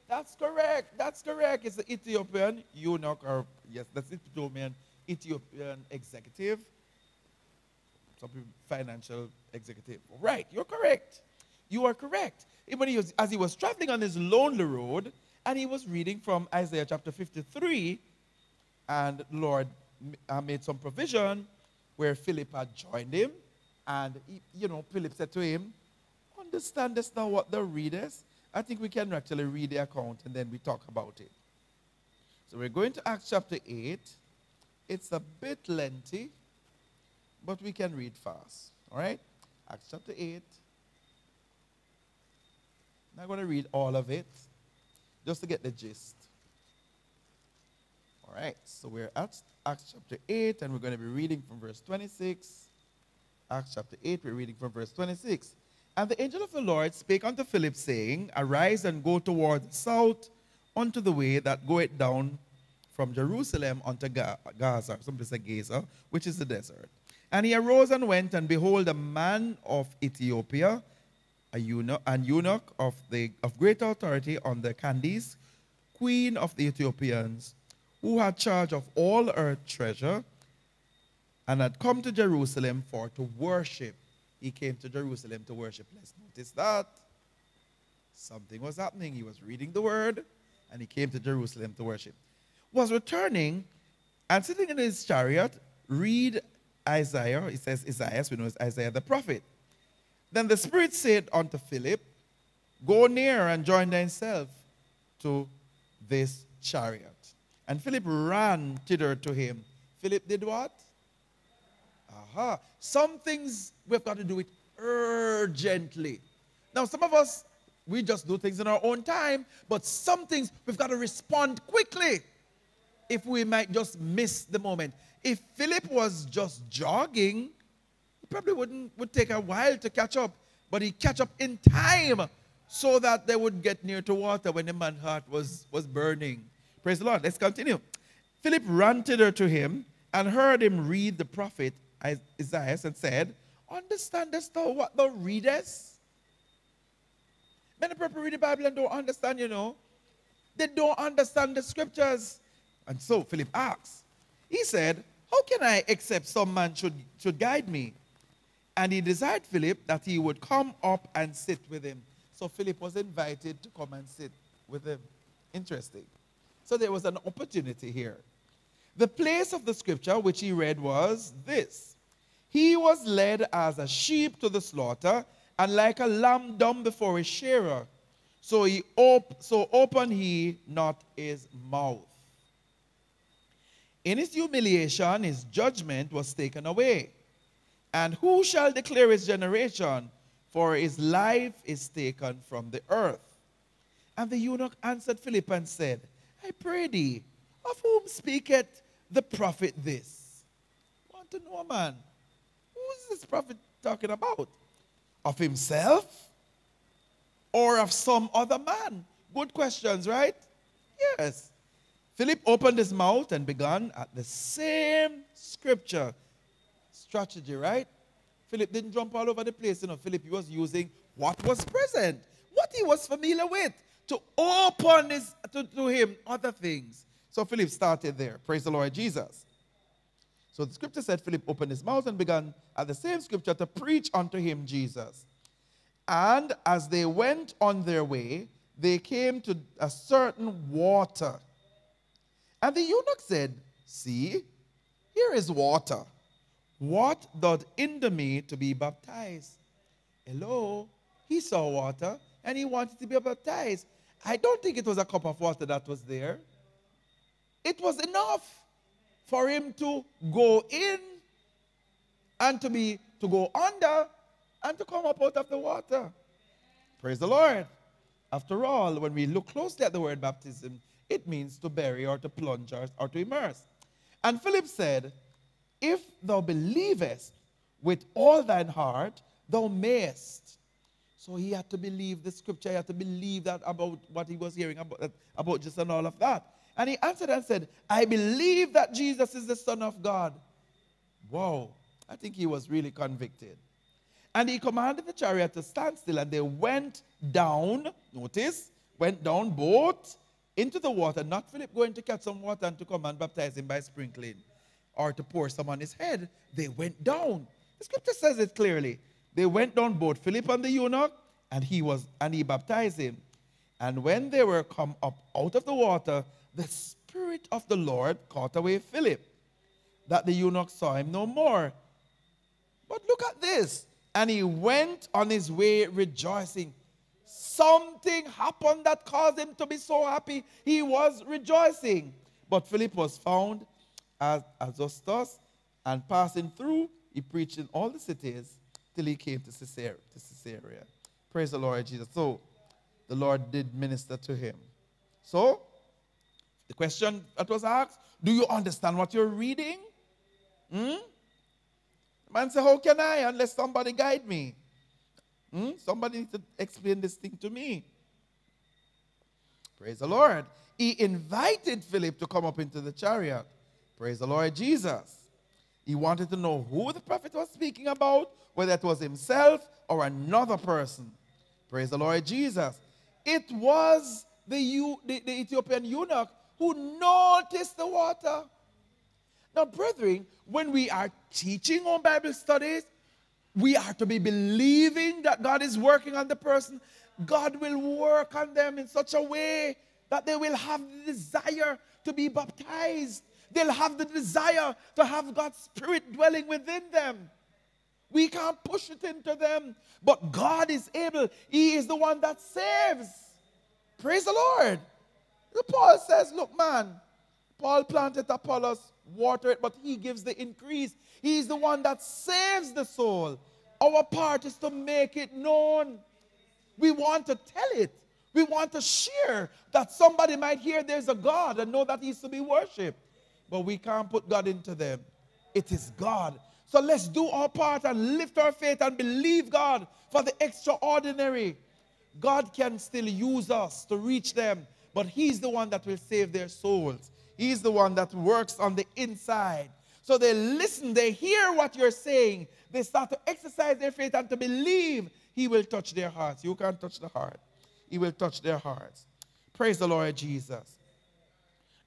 That's correct. That's correct. It's the Ethiopian eunuch, or yes, that's Ethiopian Ethiopian executive. Some people, financial executive. Right, you're correct. You are correct. When he was, as he was traveling on his lonely road, and he was reading from Isaiah chapter 53, and Lord uh, made some provision where Philip had joined him, and he, you know, Philip said to him, "Understand this now, what thou readest." I think we can actually read the account and then we talk about it. So we're going to Acts chapter 8. It's a bit lengthy, but we can read fast. All right? Acts chapter 8. I'm not going to read all of it, just to get the gist. All right, so we're at Acts chapter 8, and we're going to be reading from verse 26. Acts chapter 8, we're reading from verse 26. And the angel of the Lord spake unto Philip, saying, Arise and go toward the south unto the way that goeth down from Jerusalem unto Gaza, some place like Gaza, which is the desert. And he arose and went, and behold, a man of Ethiopia, a eunuch, an eunuch of, the, of great authority on the Candace, queen of the Ethiopians, who had charge of all earth treasure, and had come to Jerusalem for to worship he came to Jerusalem to worship. Let's notice that. Something was happening. He was reading the word and he came to Jerusalem to worship. Was returning and sitting in his chariot, read Isaiah. It says Isaiah, we know it's Isaiah the prophet. Then the Spirit said unto Philip, Go near and join thyself to this chariot. And Philip ran thither to him. Philip did what? Aha. Some things we've got to do it urgently. Now, some of us, we just do things in our own time, but some things we've got to respond quickly if we might just miss the moment. If Philip was just jogging, it probably wouldn't would take a while to catch up, but he catch up in time so that they would get near to water when the man's heart was, was burning. Praise the Lord. Let's continue. Philip ran thither to him and heard him read the prophet Isaiah and said, Understandest thou what thou readest? Many people read the Bible and don't understand, you know. They don't understand the scriptures. And so Philip asks, he said, How can I accept some man should, should guide me? And he desired Philip that he would come up and sit with him. So Philip was invited to come and sit with him. Interesting. So there was an opportunity here. The place of the scripture which he read was this He was led as a sheep to the slaughter, and like a lamb dumb before a shearer. So he op- so opened he not his mouth. In his humiliation, his judgment was taken away. And who shall declare his generation? For his life is taken from the earth. And the eunuch answered Philip and said, I pray thee, of whom speaketh the prophet this? Want to know, man, who is this prophet talking about? Of himself or of some other man? Good questions, right? Yes. Philip opened his mouth and began at the same scripture strategy, right? Philip didn't jump all over the place. You know, Philip he was using what was present, what he was familiar with, to open his, to, to him other things. So Philip started there. Praise the Lord Jesus. So the scripture said Philip opened his mouth and began at the same scripture to preach unto him Jesus. And as they went on their way, they came to a certain water and the eunuch said, See, here is water. What doth hinder me to be baptized? Hello? He saw water and he wanted to be baptized. I don't think it was a cup of water that was there. It was enough for him to go in and to be to go under and to come up out of the water. Praise the Lord. After all, when we look closely at the word baptism, it means to bury or to plunge or, or to immerse. And Philip said, If thou believest with all thine heart, thou mayest. So he had to believe the scripture, he had to believe that about what he was hearing about, about Jesus and all of that. And he answered and said, I believe that Jesus is the Son of God. Wow, I think he was really convicted. And he commanded the chariot to stand still, and they went down, notice, went down both into the water, not Philip going to catch some water and to come and baptize him by sprinkling or to pour some on his head. They went down. The scripture says it clearly. They went down both Philip and the eunuch, and he was and he baptized him. And when they were come up out of the water, the Spirit of the Lord caught away Philip, that the eunuch saw him no more. But look at this. And he went on his way rejoicing Something happened that caused him to be so happy. He was rejoicing. But Philip was found at Azotus, and passing through, he preached in all the cities till he came to Caesarea. To Caesarea. Praise the Lord Jesus. So the Lord did minister to him. So the question that was asked, do you understand what you're reading? Hmm? The Man said, How can I unless somebody guide me? Hmm? Somebody needs to explain this thing to me. Praise the Lord. He invited Philip to come up into the chariot. Praise the Lord Jesus. He wanted to know who the prophet was speaking about, whether it was himself or another person. Praise the Lord Jesus. It was the, the, the Ethiopian eunuch who noticed the water. Now, brethren, when we are teaching on Bible studies, we are to be believing that God is working on the person. God will work on them in such a way that they will have the desire to be baptized. They'll have the desire to have God's Spirit dwelling within them. We can't push it into them, but God is able. He is the one that saves. Praise the Lord. Paul says, Look, man, Paul planted Apollos, water it, but he gives the increase. He's the one that saves the soul. Our part is to make it known. We want to tell it. We want to share that somebody might hear there's a God and know that He's to be worshipped. but we can't put God into them. It is God. So let's do our part and lift our faith and believe God for the extraordinary. God can still use us to reach them, but He's the one that will save their souls. He's the one that works on the inside. So they listen, they hear what you're saying, they start to exercise their faith and to believe He will touch their hearts. You can't touch the heart, He will touch their hearts. Praise the Lord Jesus.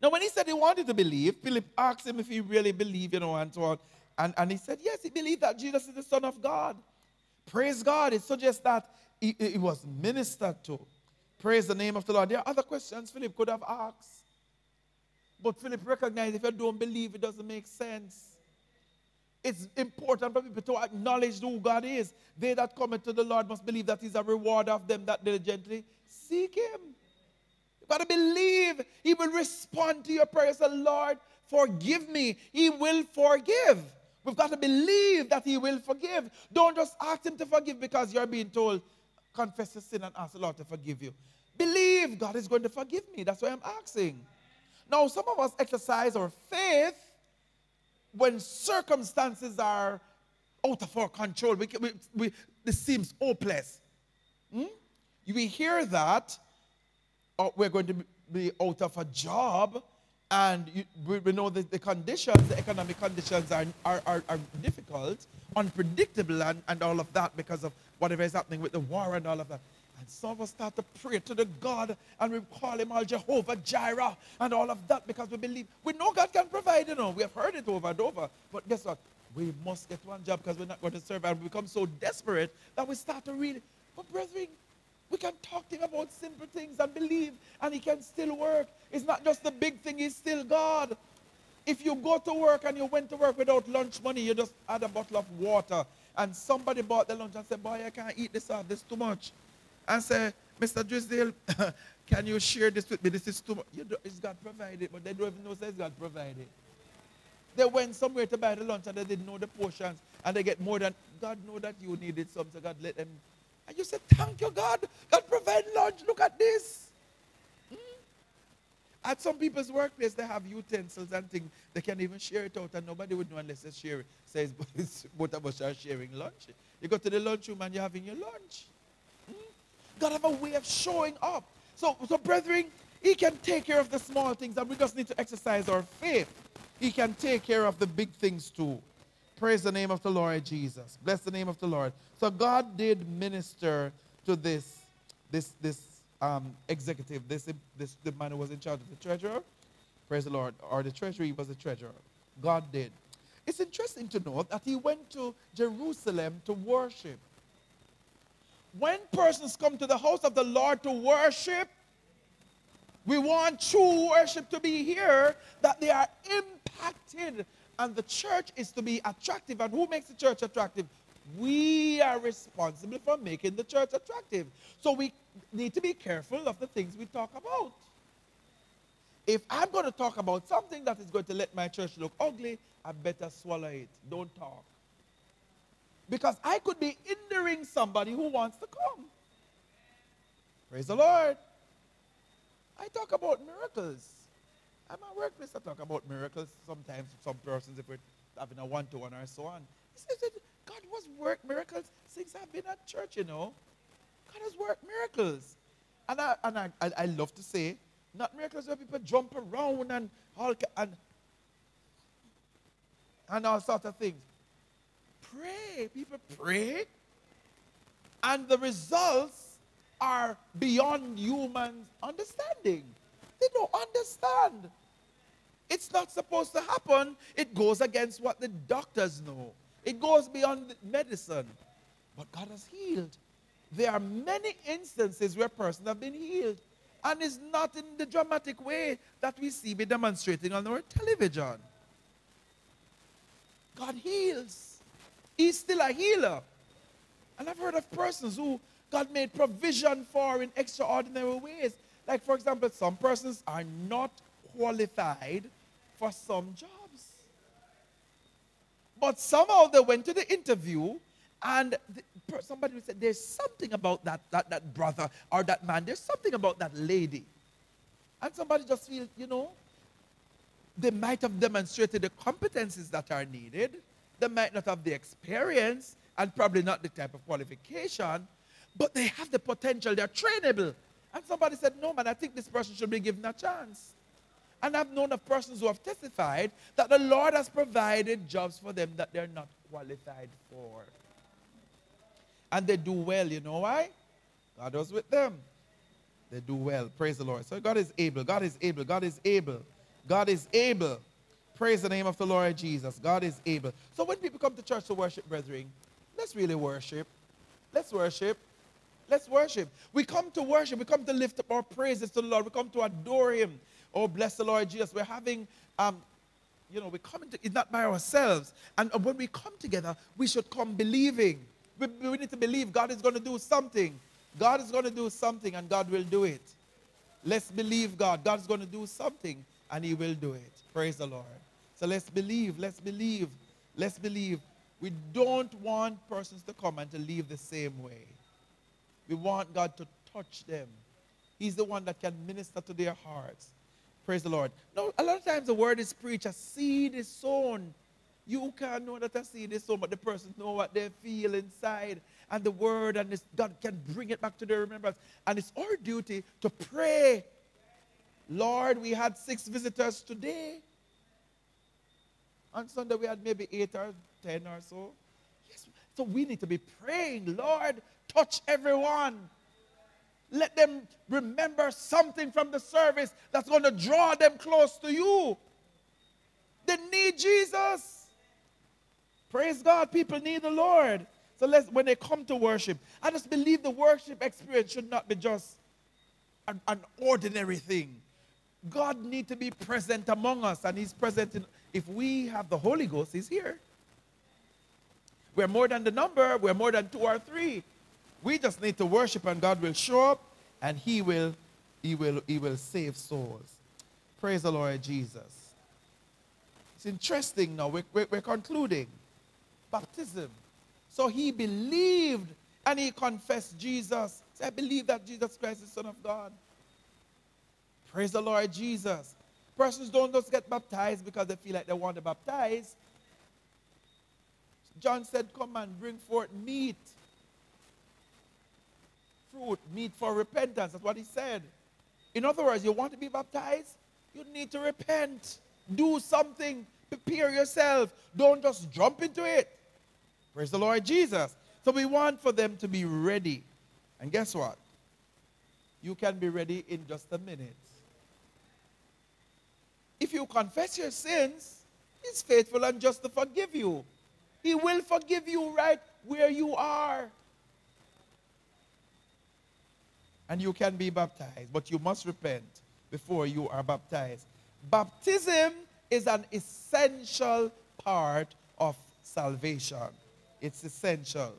Now, when he said he wanted to believe, Philip asked him if he really believed, you know, and so on. And, and he said, yes, he believed that Jesus is the Son of God. Praise God. It suggests that he, he was ministered to. Praise the name of the Lord. There are other questions Philip could have asked. But Philip recognized if you don't believe, it doesn't make sense. It's important for people to acknowledge who God is. They that come to the Lord must believe that He's a rewarder of them that diligently seek Him. You've got to believe He will respond to your prayers. Lord, forgive me. He will forgive. We've got to believe that He will forgive. Don't just ask Him to forgive because you're being told, confess your sin and ask the Lord to forgive you. Believe God is going to forgive me. That's why I'm asking. Now, some of us exercise our faith when circumstances are out of our control. We, we, we, this seems hopeless. Hmm? We hear that oh, we're going to be out of a job, and you, we, we, know that the conditions, the economic conditions are, are, are, are difficult, unpredictable, and, and all of that because of whatever is happening with the war and all of that. Some of us start to pray to the God and we call him all Jehovah Jireh and all of that because we believe. We know God can provide, you know. We have heard it over and over. But guess what? We must get one job because we're not going to serve and we become so desperate that we start to really. But brethren, we can talk to him about simple things and believe and he can still work. It's not just the big thing, he's still God. If you go to work and you went to work without lunch money, you just add a bottle of water and somebody bought the lunch and said, boy, I can't eat this off, this too much and say, Mr. Drisdale, can you share this with me? This is too much. You it's God provided, but they don't even know it's God provided. They went somewhere to buy the lunch and they didn't know the portions and they get more than God know that you needed some, so God let them. And you said, Thank you, God. God provide lunch. Look at this. Hmm? At some people's workplace, they have utensils and things. They can even share it out, and nobody would know unless they share it. Says, both of us are sharing lunch. You go to the lunchroom and you're having your lunch. God have a way of showing up. So, so brethren, he can take care of the small things and we just need to exercise our faith. He can take care of the big things too. Praise the name of the Lord Jesus. Bless the name of the Lord. So God did minister to this, this, this um, executive, this, this the man who was in charge of the treasurer. Praise the Lord. Or the treasury was the treasurer. God did. It's interesting to note that he went to Jerusalem to worship when persons come to the house of the Lord to worship, we want true worship to be here, that they are impacted. And the church is to be attractive. And who makes the church attractive? We are responsible for making the church attractive. So we need to be careful of the things we talk about. If I'm going to talk about something that is going to let my church look ugly, I better swallow it. Don't talk. Because I could be hindering somebody who wants to come. Praise the Lord. I talk about miracles. I'm at workplace, I talk about miracles sometimes some persons if we're having a one-to-one or so on. He says God was work miracles since I've been at church, you know. God has worked miracles. And I, and I, I, I love to say, not miracles where people jump around and all and, and all sorts of things pray. People pray. And the results are beyond human understanding. They don't understand. It's not supposed to happen. It goes against what the doctors know. It goes beyond medicine. But God has healed. There are many instances where persons have been healed. And it's not in the dramatic way that we see be demonstrating on our television. God heals. He's still a healer. And I've heard of persons who God made provision for in extraordinary ways. Like, for example, some persons are not qualified for some jobs. But somehow they went to the interview and the, somebody said, There's something about that, that, that brother or that man, there's something about that lady. And somebody just feels, you know, they might have demonstrated the competencies that are needed. They might not have the experience and probably not the type of qualification, but they have the potential. They're trainable. And somebody said, No, man, I think this person should be given a chance. And I've known of persons who have testified that the Lord has provided jobs for them that they're not qualified for. And they do well. You know why? God was with them. They do well. Praise the Lord. So God is able. God is able. God is able. God is able. Praise the name of the Lord Jesus. God is able. So when people come to church to worship, brethren, let's really worship. Let's worship. Let's worship. We come to worship. We come to lift up our praises to the Lord. We come to adore Him. Oh, bless the Lord Jesus. We're having, um, you know, we're coming to, it's not by ourselves. And when we come together, we should come believing. We, we need to believe God is going to do something. God is going to do something and God will do it. Let's believe God. God's going to do something and He will do it. Praise the Lord. So let's believe. Let's believe. Let's believe. We don't want persons to come and to leave the same way. We want God to touch them. He's the one that can minister to their hearts. Praise the Lord. Now, a lot of times the word is preached, a seed is sown. You can't know that a seed is sown, but the person know what they feel inside. And the word and this, God can bring it back to their remembrance. And it's our duty to pray. Lord, we had six visitors today. On Sunday we had maybe eight or ten or so. Yes. So we need to be praying, Lord, touch everyone. Let them remember something from the service that's going to draw them close to you. They need Jesus. Praise God. People need the Lord. So let's, when they come to worship, I just believe the worship experience should not be just an, an ordinary thing. God need to be present among us, and He's present in, if we have the Holy Ghost, He's here. We're more than the number, we're more than two or three. We just need to worship and God will show up and he will he will he will save souls. Praise the Lord Jesus. It's interesting now. We're, we're, we're concluding. Baptism. So he believed and he confessed Jesus. I believe that Jesus Christ is Son of God. Praise the Lord Jesus. Persons don't just get baptized because they feel like they want to baptize. John said, Come and bring forth meat fruit, meet for repentance. That's what he said. In other words, you want to be baptized? You need to repent. Do something. Prepare yourself. Don't just jump into it. Praise the Lord Jesus. So we want for them to be ready. And guess what? You can be ready in just a minute. If you confess your sins, He's faithful and just to forgive you. He will forgive you right where you are and you can be baptized, but you must repent before you are baptized. Baptism is an essential part of salvation. It's essential.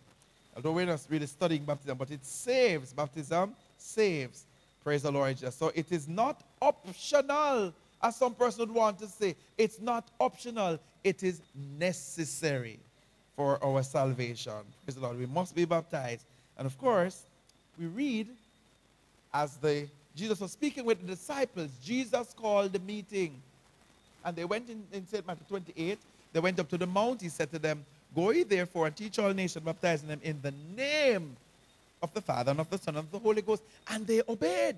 Although we're not really studying baptism, but it saves. Baptism saves. Praise the Lord. So it is not optional, as some person would want to say. It's not optional, it is necessary for our salvation. Praise the Lord. We must be baptized. And of course, we read as the Jesus was speaking with the disciples, Jesus called the meeting. And they went in, in St. Matthew 28. They went up to the mount. He said to them, Go ye therefore and teach all nations, baptizing them in the name of the Father and of the Son and of the Holy Ghost. And they obeyed.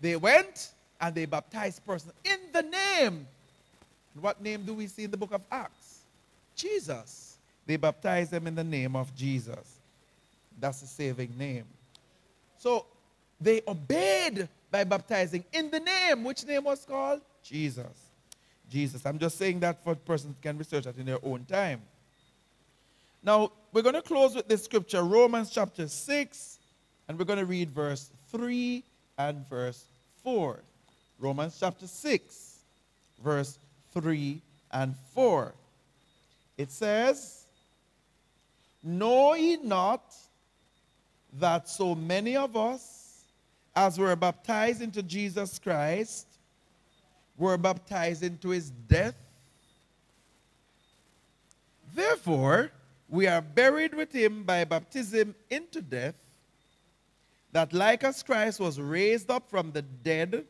They went and they baptized persons in the name. And what name do we see in the book of Acts? Jesus. They baptized them in the name of Jesus. That's the saving name. So they obeyed by baptizing in the name. Which name was called? Jesus. Jesus. I'm just saying that for persons can research that in their own time. Now, we're going to close with this scripture, Romans chapter 6, and we're going to read verse 3 and verse 4. Romans chapter 6, verse 3 and 4. It says, Know ye not that so many of us as we're baptized into Jesus Christ, we're baptized into his death. Therefore, we are buried with him by baptism into death, that like as Christ was raised up from the dead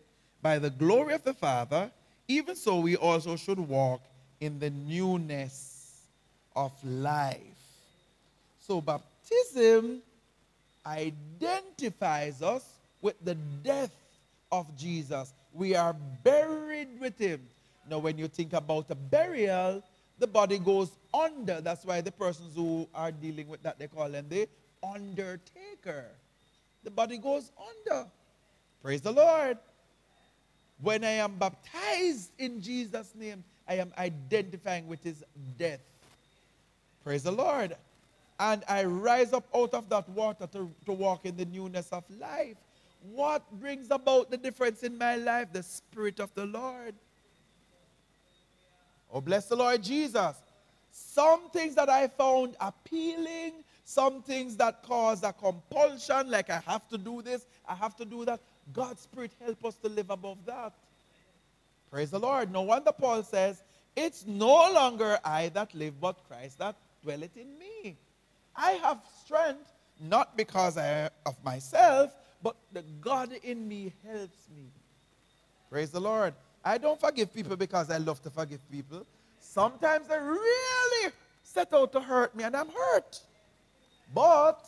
by the glory of the Father, even so we also should walk in the newness of life. So baptism identifies us with the death of Jesus. We are buried with him. Now, when you think about a burial, the body goes under. That's why the persons who are dealing with that, they call them the undertaker. The body goes under. Praise the Lord. When I am baptized in Jesus' name, I am identifying with his death. Praise the Lord. And I rise up out of that water to, to walk in the newness of life. What brings about the difference in my life? The Spirit of the Lord. Oh, bless the Lord Jesus. Some things that I found appealing, some things that cause a compulsion, like I have to do this, I have to do that. God's Spirit help us to live above that. Praise the Lord. No wonder Paul says, It's no longer I that live, but Christ that dwelleth in me. I have strength not because I, of myself, but the God in me helps me. Praise the Lord. I don't forgive people because I love to forgive people. Sometimes they really set out to hurt me and I'm hurt. But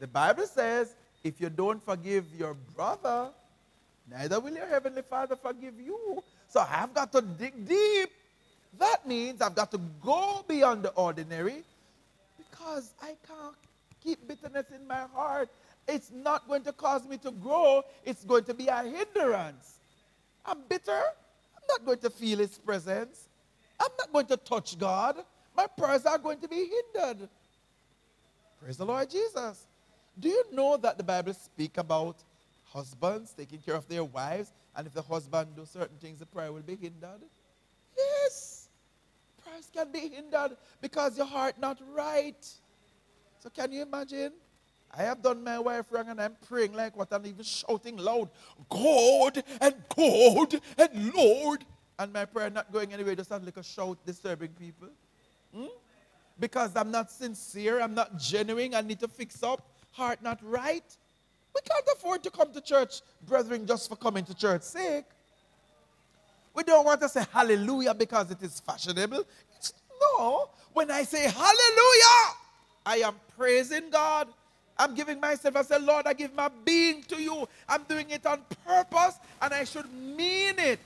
the Bible says if you don't forgive your brother, neither will your heavenly Father forgive you. So I've got to dig deep. That means I've got to go beyond the ordinary because I can't keep bitterness in my heart. It's not going to cause me to grow, it's going to be a hindrance. I'm bitter. I'm not going to feel His presence. I'm not going to touch God. My prayers are going to be hindered. Praise the Lord Jesus. Do you know that the Bible speak about husbands taking care of their wives, and if the husband do certain things, the prayer will be hindered? Yes. Prayers can be hindered because your heart not right. So can you imagine? I have done my wife wrong and I'm praying like what I'm even shouting loud, God and God and Lord. And my prayer not going anywhere, just sound like a shout disturbing people. Hmm? Because I'm not sincere, I'm not genuine, I need to fix up heart not right. We can't afford to come to church, brethren, just for coming to church sake. We don't want to say hallelujah because it is fashionable. It's, no. When I say hallelujah, I am praising God. I'm giving myself, I say, Lord, I give my being to you. I'm doing it on purpose and I should mean it.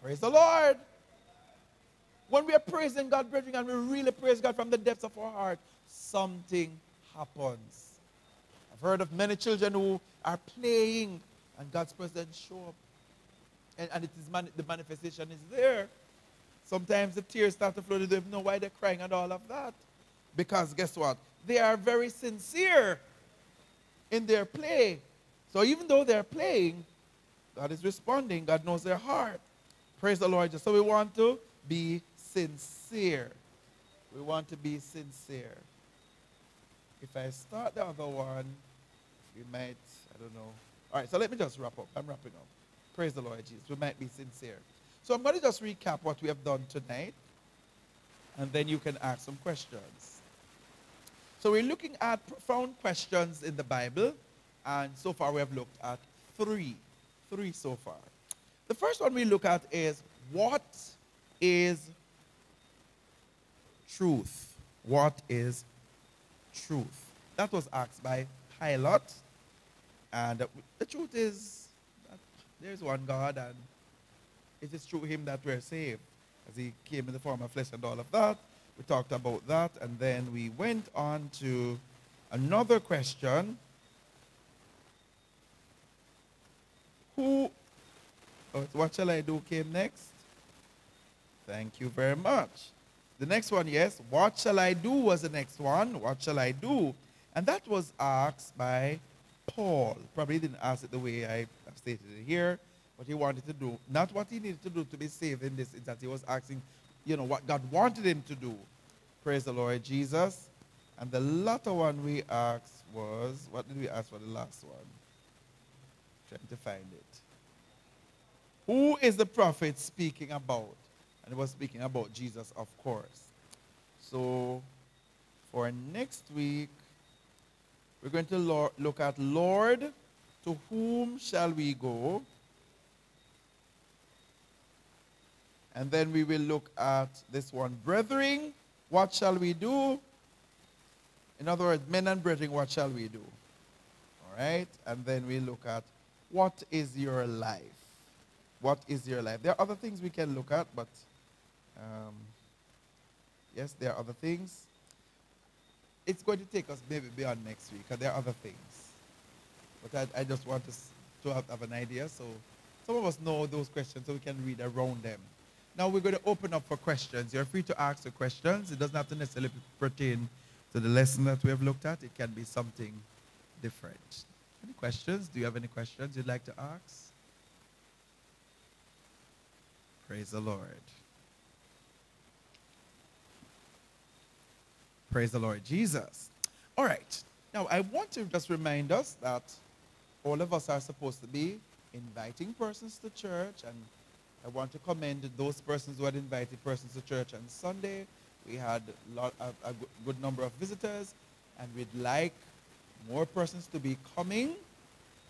Praise the Lord. When we are praising God, brethren, and we really praise God from the depths of our heart, something happens. I've heard of many children who are playing and God's presence show up. And, and it is man, the manifestation is there. Sometimes the tears start to flow. They don't know why they're crying and all of that. Because guess what? They are very sincere in their play. So even though they're playing, God is responding. God knows their heart. Praise the Lord. So we want to be sincere. We want to be sincere. If I start the other one, we might, I don't know. All right, so let me just wrap up. I'm wrapping up. Praise the Lord Jesus. We might be sincere. So I'm going to just recap what we have done tonight, and then you can ask some questions. So we're looking at profound questions in the Bible, and so far we have looked at three. Three so far. The first one we look at is what is truth? What is truth? That was asked by Pilate. And the truth is that there's one God, and it is through him that we're saved. As he came in the form of flesh and all of that. We talked about that, and then we went on to another question. Who, oh, what shall I do came next? Thank you very much. The next one, yes, what shall I do was the next one. What shall I do? And that was asked by Paul. Probably didn't ask it the way I have stated it here, what he wanted to do. Not what he needed to do to be saved in this, is that he was asking, you know, what God wanted him to do. Praise the Lord Jesus. And the latter one we asked was, what did we ask for the last one? Trying to find it. Who is the prophet speaking about? And he was speaking about Jesus, of course. So for next week, we're going to look at Lord, to whom shall we go? And then we will look at this one. Brethren, what shall we do? In other words, men and brethren, what shall we do? All right? And then we look at what is your life? What is your life? There are other things we can look at, but um, yes, there are other things. It's going to take us maybe beyond next week, because there are other things. But I, I just want us to have, have an idea. So some of us know those questions, so we can read around them. Now we're going to open up for questions. You're free to ask the questions. It doesn't have to necessarily pertain to the lesson that we have looked at. It can be something different. Any questions? Do you have any questions you'd like to ask? Praise the Lord. Praise the Lord Jesus. All right. Now, I want to just remind us that all of us are supposed to be inviting persons to church, and I want to commend those persons who had invited persons to church on Sunday. We had a, good number of visitors, and we'd like more persons to be coming.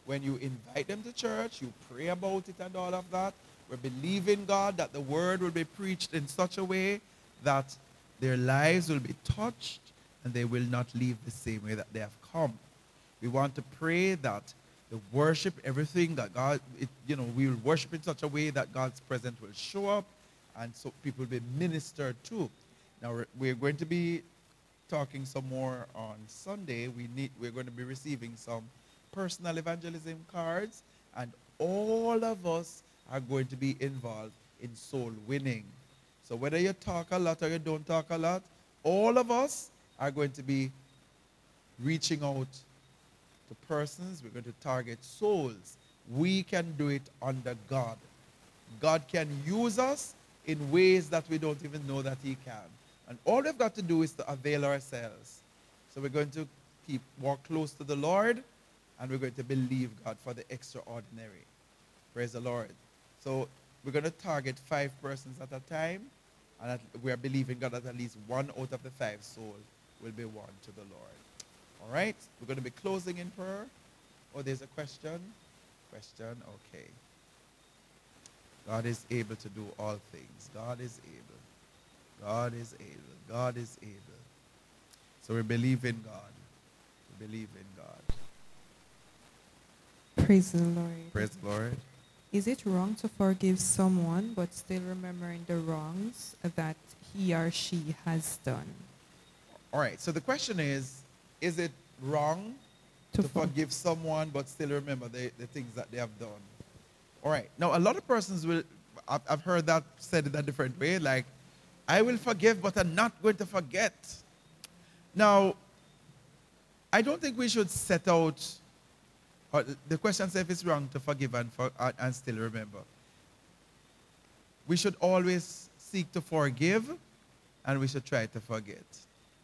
When you invite them to church, you pray about it and all of that. We believe in God that the word will be preached in such a way that their lives will be touched and they will not leave the same way that they have come. We want to pray that the worship, everything that God, it, you know, we will worship in such a way that God's presence will show up and so people will be ministered to. Now, we're going to be talking some more on Sunday. We need, we're going to be receiving some personal evangelism cards, and all of us are going to be involved in soul winning. So whether you talk a lot or you don't talk a lot, all of us are going to be reaching out to persons. We're going to target souls. We can do it under God. God can use us in ways that we don't even know that he can. And all we've got to do is to avail ourselves. So we're going to keep walk close to the Lord and we're going to believe God for the extraordinary. Praise the Lord. So we're going to target five persons at a time and we are believing God that at least one out of the five soul will be won to the Lord. All right? We're going to be closing in prayer. Oh, there's a question? Question? Okay. God is able to do all things. God is able. God is able. God is able. So we believe in God. We believe in God. Praise the Lord. Praise the Lord. Is it wrong to forgive someone but still remembering the wrongs that he or she has done? All right. So the question is is it wrong To to, for- forgive someone but still remember the, the things that they have done? All right. Now, a lot of persons will, I've, I've heard that said in a different way, like, I will forgive, but I'm not going to forget. Now, I don't think we should set out, the question says if it's wrong to forgive and, for, and- still remember. We should always seek to forgive and we should try to forget.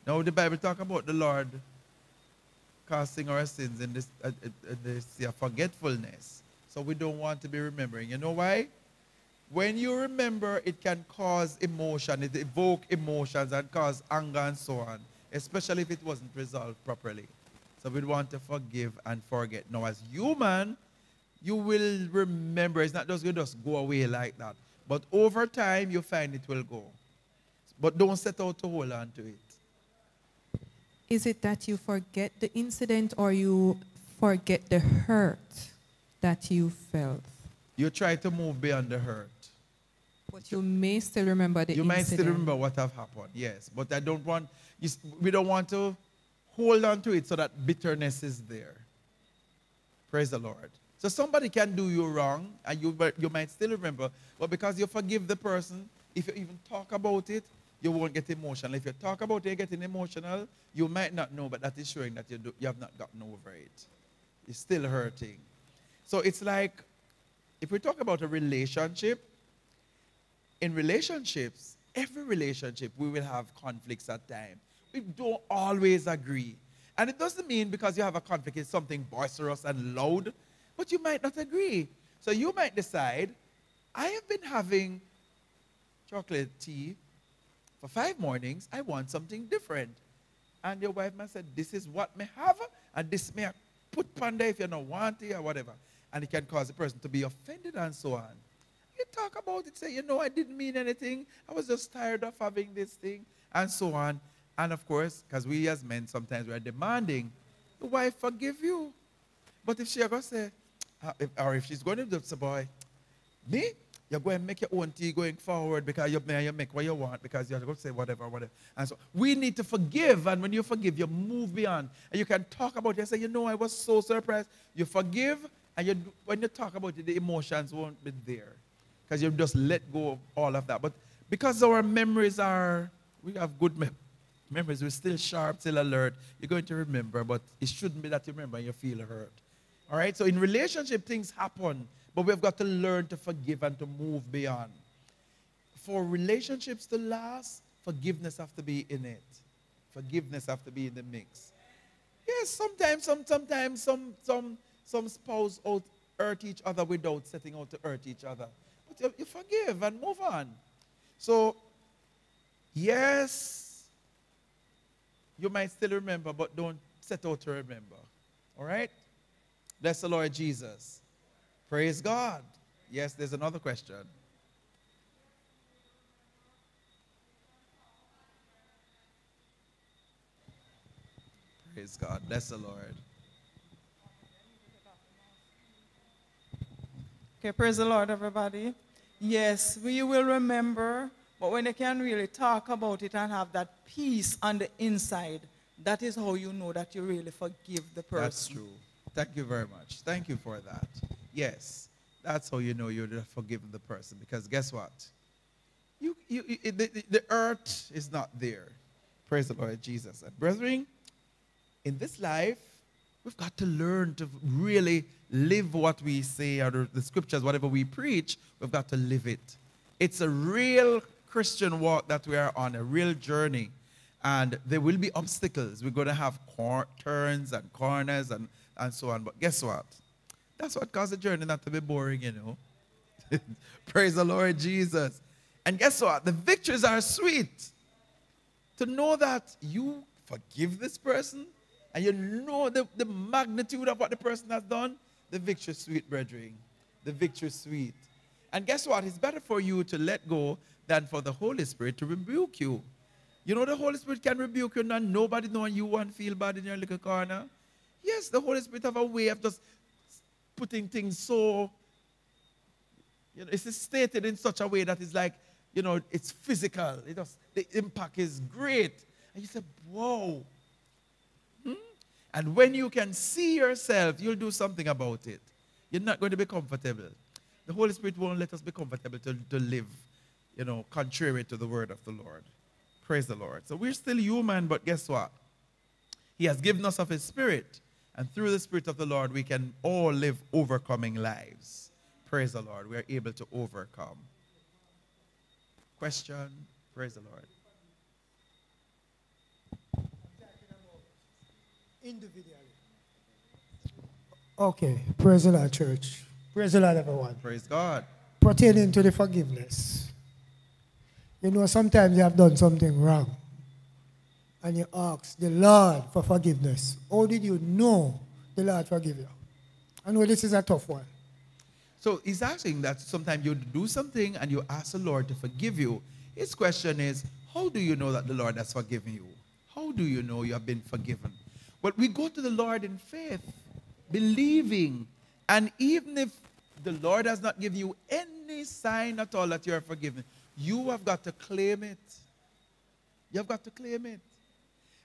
Now, the Bible talk about the Lord casting our sins in this, uh, uh, this yeah, forgetfulness. So we don't want to be remembering. You know why? When you remember, it can cause emotion, it evoke emotions and cause anger and so on, especially if it wasn't resolved properly. So we want to forgive and forget. Now, as human, you will remember. It's not just going to just go away like that. But over time, you find it will go. But don't set out to hold on to it. Is it that you forget the incident or you forget the hurt that you felt? You try to move beyond the hurt. But you may still remember the you incident. might still remember what have happened, yes. But I don't want, you, we don't want to hold on to it so that bitterness is there. Praise the Lord. So somebody can do you wrong, and you, you might still remember, but because you forgive the person, if you even talk about it, you won't get emotional. If you talk about it, getting emotional, you might not know, but that is showing that you, do, you have not gotten over it. It's still hurting. So it's like, if we talk about a relationship, in relationships, every relationship, we will have conflicts at times. We don't always agree. And it doesn't mean because you have a conflict, it's something boisterous and loud, but you might not agree. So you might decide, I have been having chocolate tea for five mornings, I want something different. And your wife might say, This is what may have, and this may put panda if you don't want it or whatever. And it can cause the person to be offended and so on. You talk about it, say, you know, I didn't mean anything. I was just tired of having this thing, and so on. And of course, because we as men sometimes we are demanding, the wife forgive you. But if she ever say, ah, if, or if she's going to say, boy, me, you're going to make your own tea going forward because you, you make what you want because you're going to say whatever, whatever. And so we need to forgive. And when you forgive, you move beyond. And you can talk about it and say, you know, I was so surprised. You forgive, and you, when you talk about it, the emotions won't be there because you just let go of all of that. But because our memories are, we have good mem- memories, we're still sharp, still alert, you're going to remember, but it shouldn't be that you remember and you feel hurt. All right? So in relationship, things happen. But we've got to learn to forgive and to move beyond. For relationships to last, forgiveness have to be in it. Forgiveness have to be in the mix. Yes, sometimes, some, sometimes some, some, some spouse out hurt each other without setting out to hurt each other. But you, you forgive and move on. So, yes, you might still remember, but don't set out to remember. All right? Bless the Lord Jesus. Praise God. Yes, there's another question. Praise God. Bless the Lord. Okay, praise the Lord, everybody. Yes, we will remember, but when you can really talk about it and have that peace on the inside, that is how you know that you really forgive the person. That's true. Thank you very much. Thank you for that. Yes, that's how you know you're forgiven the person. Because guess what? You, you, you the, the earth is not there. Praise the Lord Jesus. And brethren, in this life, we've got to learn to really live what we say or the scriptures, whatever we preach, we've got to live it. It's a real Christian walk that we are on, a real journey. And there will be obstacles. We're going to have cor- turns and corners and, and so on. But guess what? That's what caused the journey not to be boring, you know. Praise the Lord Jesus. And guess what? The victories are sweet. To know that you forgive this person and you know the, the magnitude of what the person has done, the victory is sweet, brethren. The victory is sweet. And guess what? It's better for you to let go than for the Holy Spirit to rebuke you. You know the Holy Spirit can rebuke you and nobody knowing you and feel bad in your little corner. Yes, the Holy Spirit have a way of just putting things so, you know, it's stated in such a way that it's like, you know, it's physical. It just, the impact is great. And you say, whoa. Hmm? And when you can see yourself, you'll do something about it. You're not going to be comfortable. The Holy Spirit won't let us be comfortable to, to live, you know, contrary to the word of the Lord. Praise the Lord. So we're still human, but guess what? He has given us of his spirit. And through the Spirit of the Lord, we can all live overcoming lives. Praise the Lord. We are able to overcome. Question? Praise the Lord. Individually. Okay, praise the Lord, church. Praise the Lord, everyone. Praise God. Pertaining to the forgiveness. You know, sometimes you have done something wrong and you ask the Lord for forgiveness. How did you know the Lord forgive you? I know this is a tough one. So he's asking that sometimes you do something and you ask the Lord to forgive you. His question is, how do you know that the Lord has forgiven you? How do you know you have been forgiven? Well, we go to the Lord in faith, believing. And even if the Lord has not given you any sign at all that you are forgiven, you have got to claim it. You have got to claim it.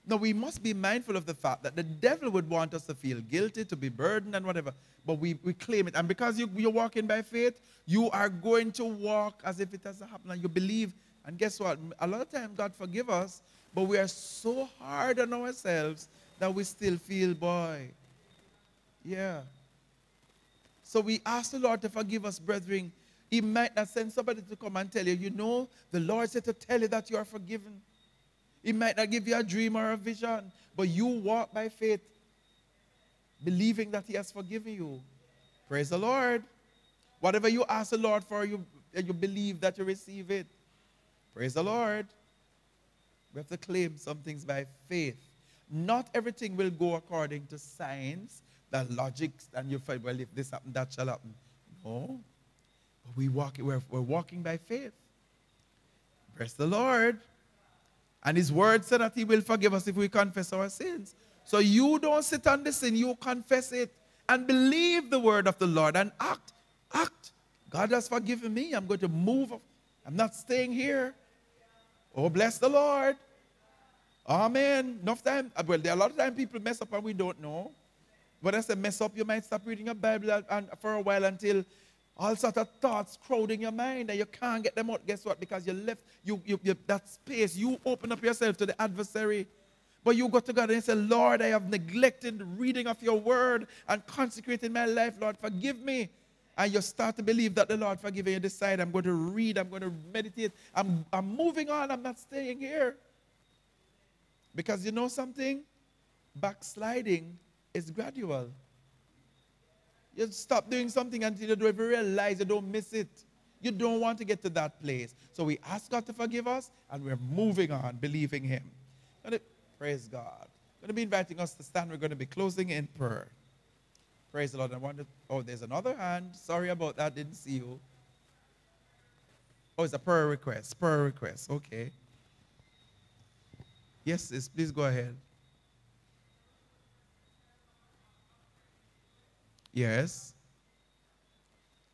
Now, we must be mindful of the fact that the devil would want us to feel guilty, to be burdened, and whatever. But we, we claim it. And because you, you're walking by faith, you are going to walk as if it has happened and you believe. And guess what? A lot of times, God forgive us, but we are so hard on ourselves that we still feel, boy, yeah. So we ask the Lord to forgive us, brethren. He might not send somebody to come and tell you, you know, the Lord said to tell you that you are forgiven. He might not give you a dream or a vision, but you walk by faith, believing that He has forgiven you. Praise the Lord. Whatever you ask the Lord for, you, you believe that you receive it. Praise the Lord. We have to claim some things by faith. Not everything will go according to science, the logic, and you find, well, if this happens, that shall happen. No. But we walk, we're, we're walking by faith. Bless the Lord. And his word said that he will forgive us if we confess our sins. So you don't sit on the sin, you confess it and believe the word of the Lord and act. Act. God has forgiven me. I'm going to move. I'm not staying here. Oh, bless the Lord. Amen. Enough time. Uh, well, there are a lot of times people mess up and we don't know. When I say mess up, you might stop reading your Bible and, and for a while until all sorts of thoughts crowd in your mind and you can't get them out. Guess what? Because you left you, you, you that space, you open up yourself to the adversary. But you go to God and say, Lord, I have neglected reading of your word and consecrated my life. Lord, forgive me. And you start to believe that the Lord forgive you. You decide, I'm going to read, I'm going to meditate. I'm, I'm moving on, I'm not staying here. Because you know something? Backsliding is gradual. You stop doing something until you don't even realize you don't miss it. You don't want to get to that place. So we ask God to forgive us and we're moving on, believing Him. Gonna, Praise God. Going to be inviting us to stand. We're going to be closing in prayer. Praise the Lord. I wanted, oh, there's another hand. Sorry about that. Didn't see you. Oh, it's a prayer request. Prayer request. Okay. Yes please go ahead. Yes.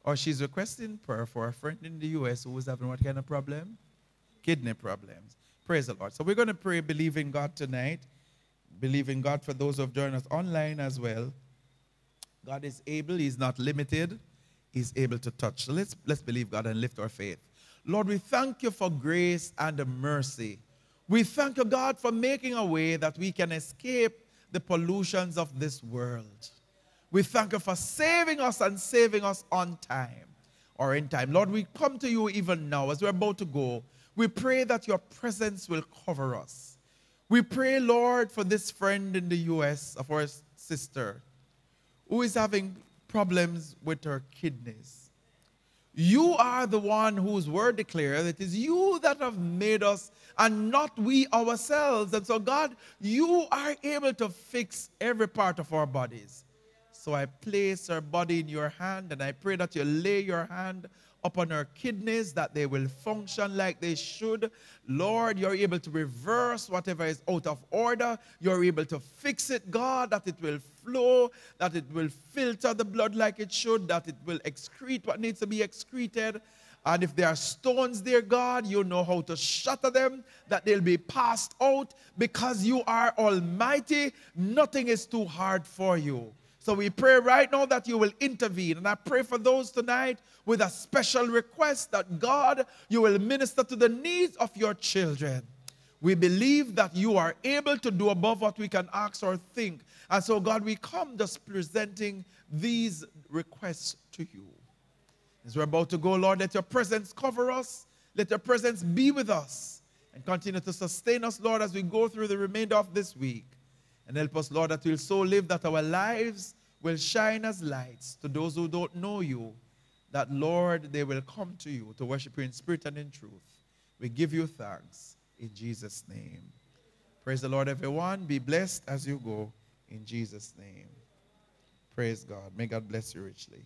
Or she's requesting prayer for a friend in the U.S. who was having what kind of problem? Kidney problems. Praise the Lord. So we're going to pray, believe in God tonight, Believe in God for those who have joined us online as well. God is able, He's not limited, He's able to touch. So let's, let's believe God and lift our faith. Lord, we thank you for grace and mercy. We thank you, God, for making a way that we can escape the pollutions of this world. We thank you for saving us and saving us on time or in time. Lord, we come to you even now as we're about to go. We pray that your presence will cover us. We pray, Lord, for this friend in the U.S. of our sister who is having problems with her kidneys. You are the one whose word declares it is you that have made us and not we ourselves. And so, God, you are able to fix every part of our bodies. So I place her body in your hand and I pray that you lay your hand upon her kidneys that they will function like they should. Lord, you're able to reverse whatever is out of order. You're able to fix it, God, that it will flow, that it will filter the blood like it should, that it will excrete what needs to be excreted. And if there are stones there, God, you know how to shatter them, that they'll be passed out because you are almighty. Nothing is too hard for you. So we pray right now that you will intervene. And I pray for those tonight with a special request that God, you will minister to the needs of your children. We believe that you are able to do above what we can ask or think. And so, God, we come just presenting these requests to you. As we're about to go, Lord, let your presence cover us. Let your presence be with us and continue to sustain us, Lord, as we go through the remainder of this week. And help us, Lord, that we'll so live that our lives will shine as lights to those who don't know you, that, Lord, they will come to you to worship you in spirit and in truth. We give you thanks in Jesus' name. Praise the Lord, everyone. Be blessed as you go in Jesus' name. Praise God. May God bless you richly.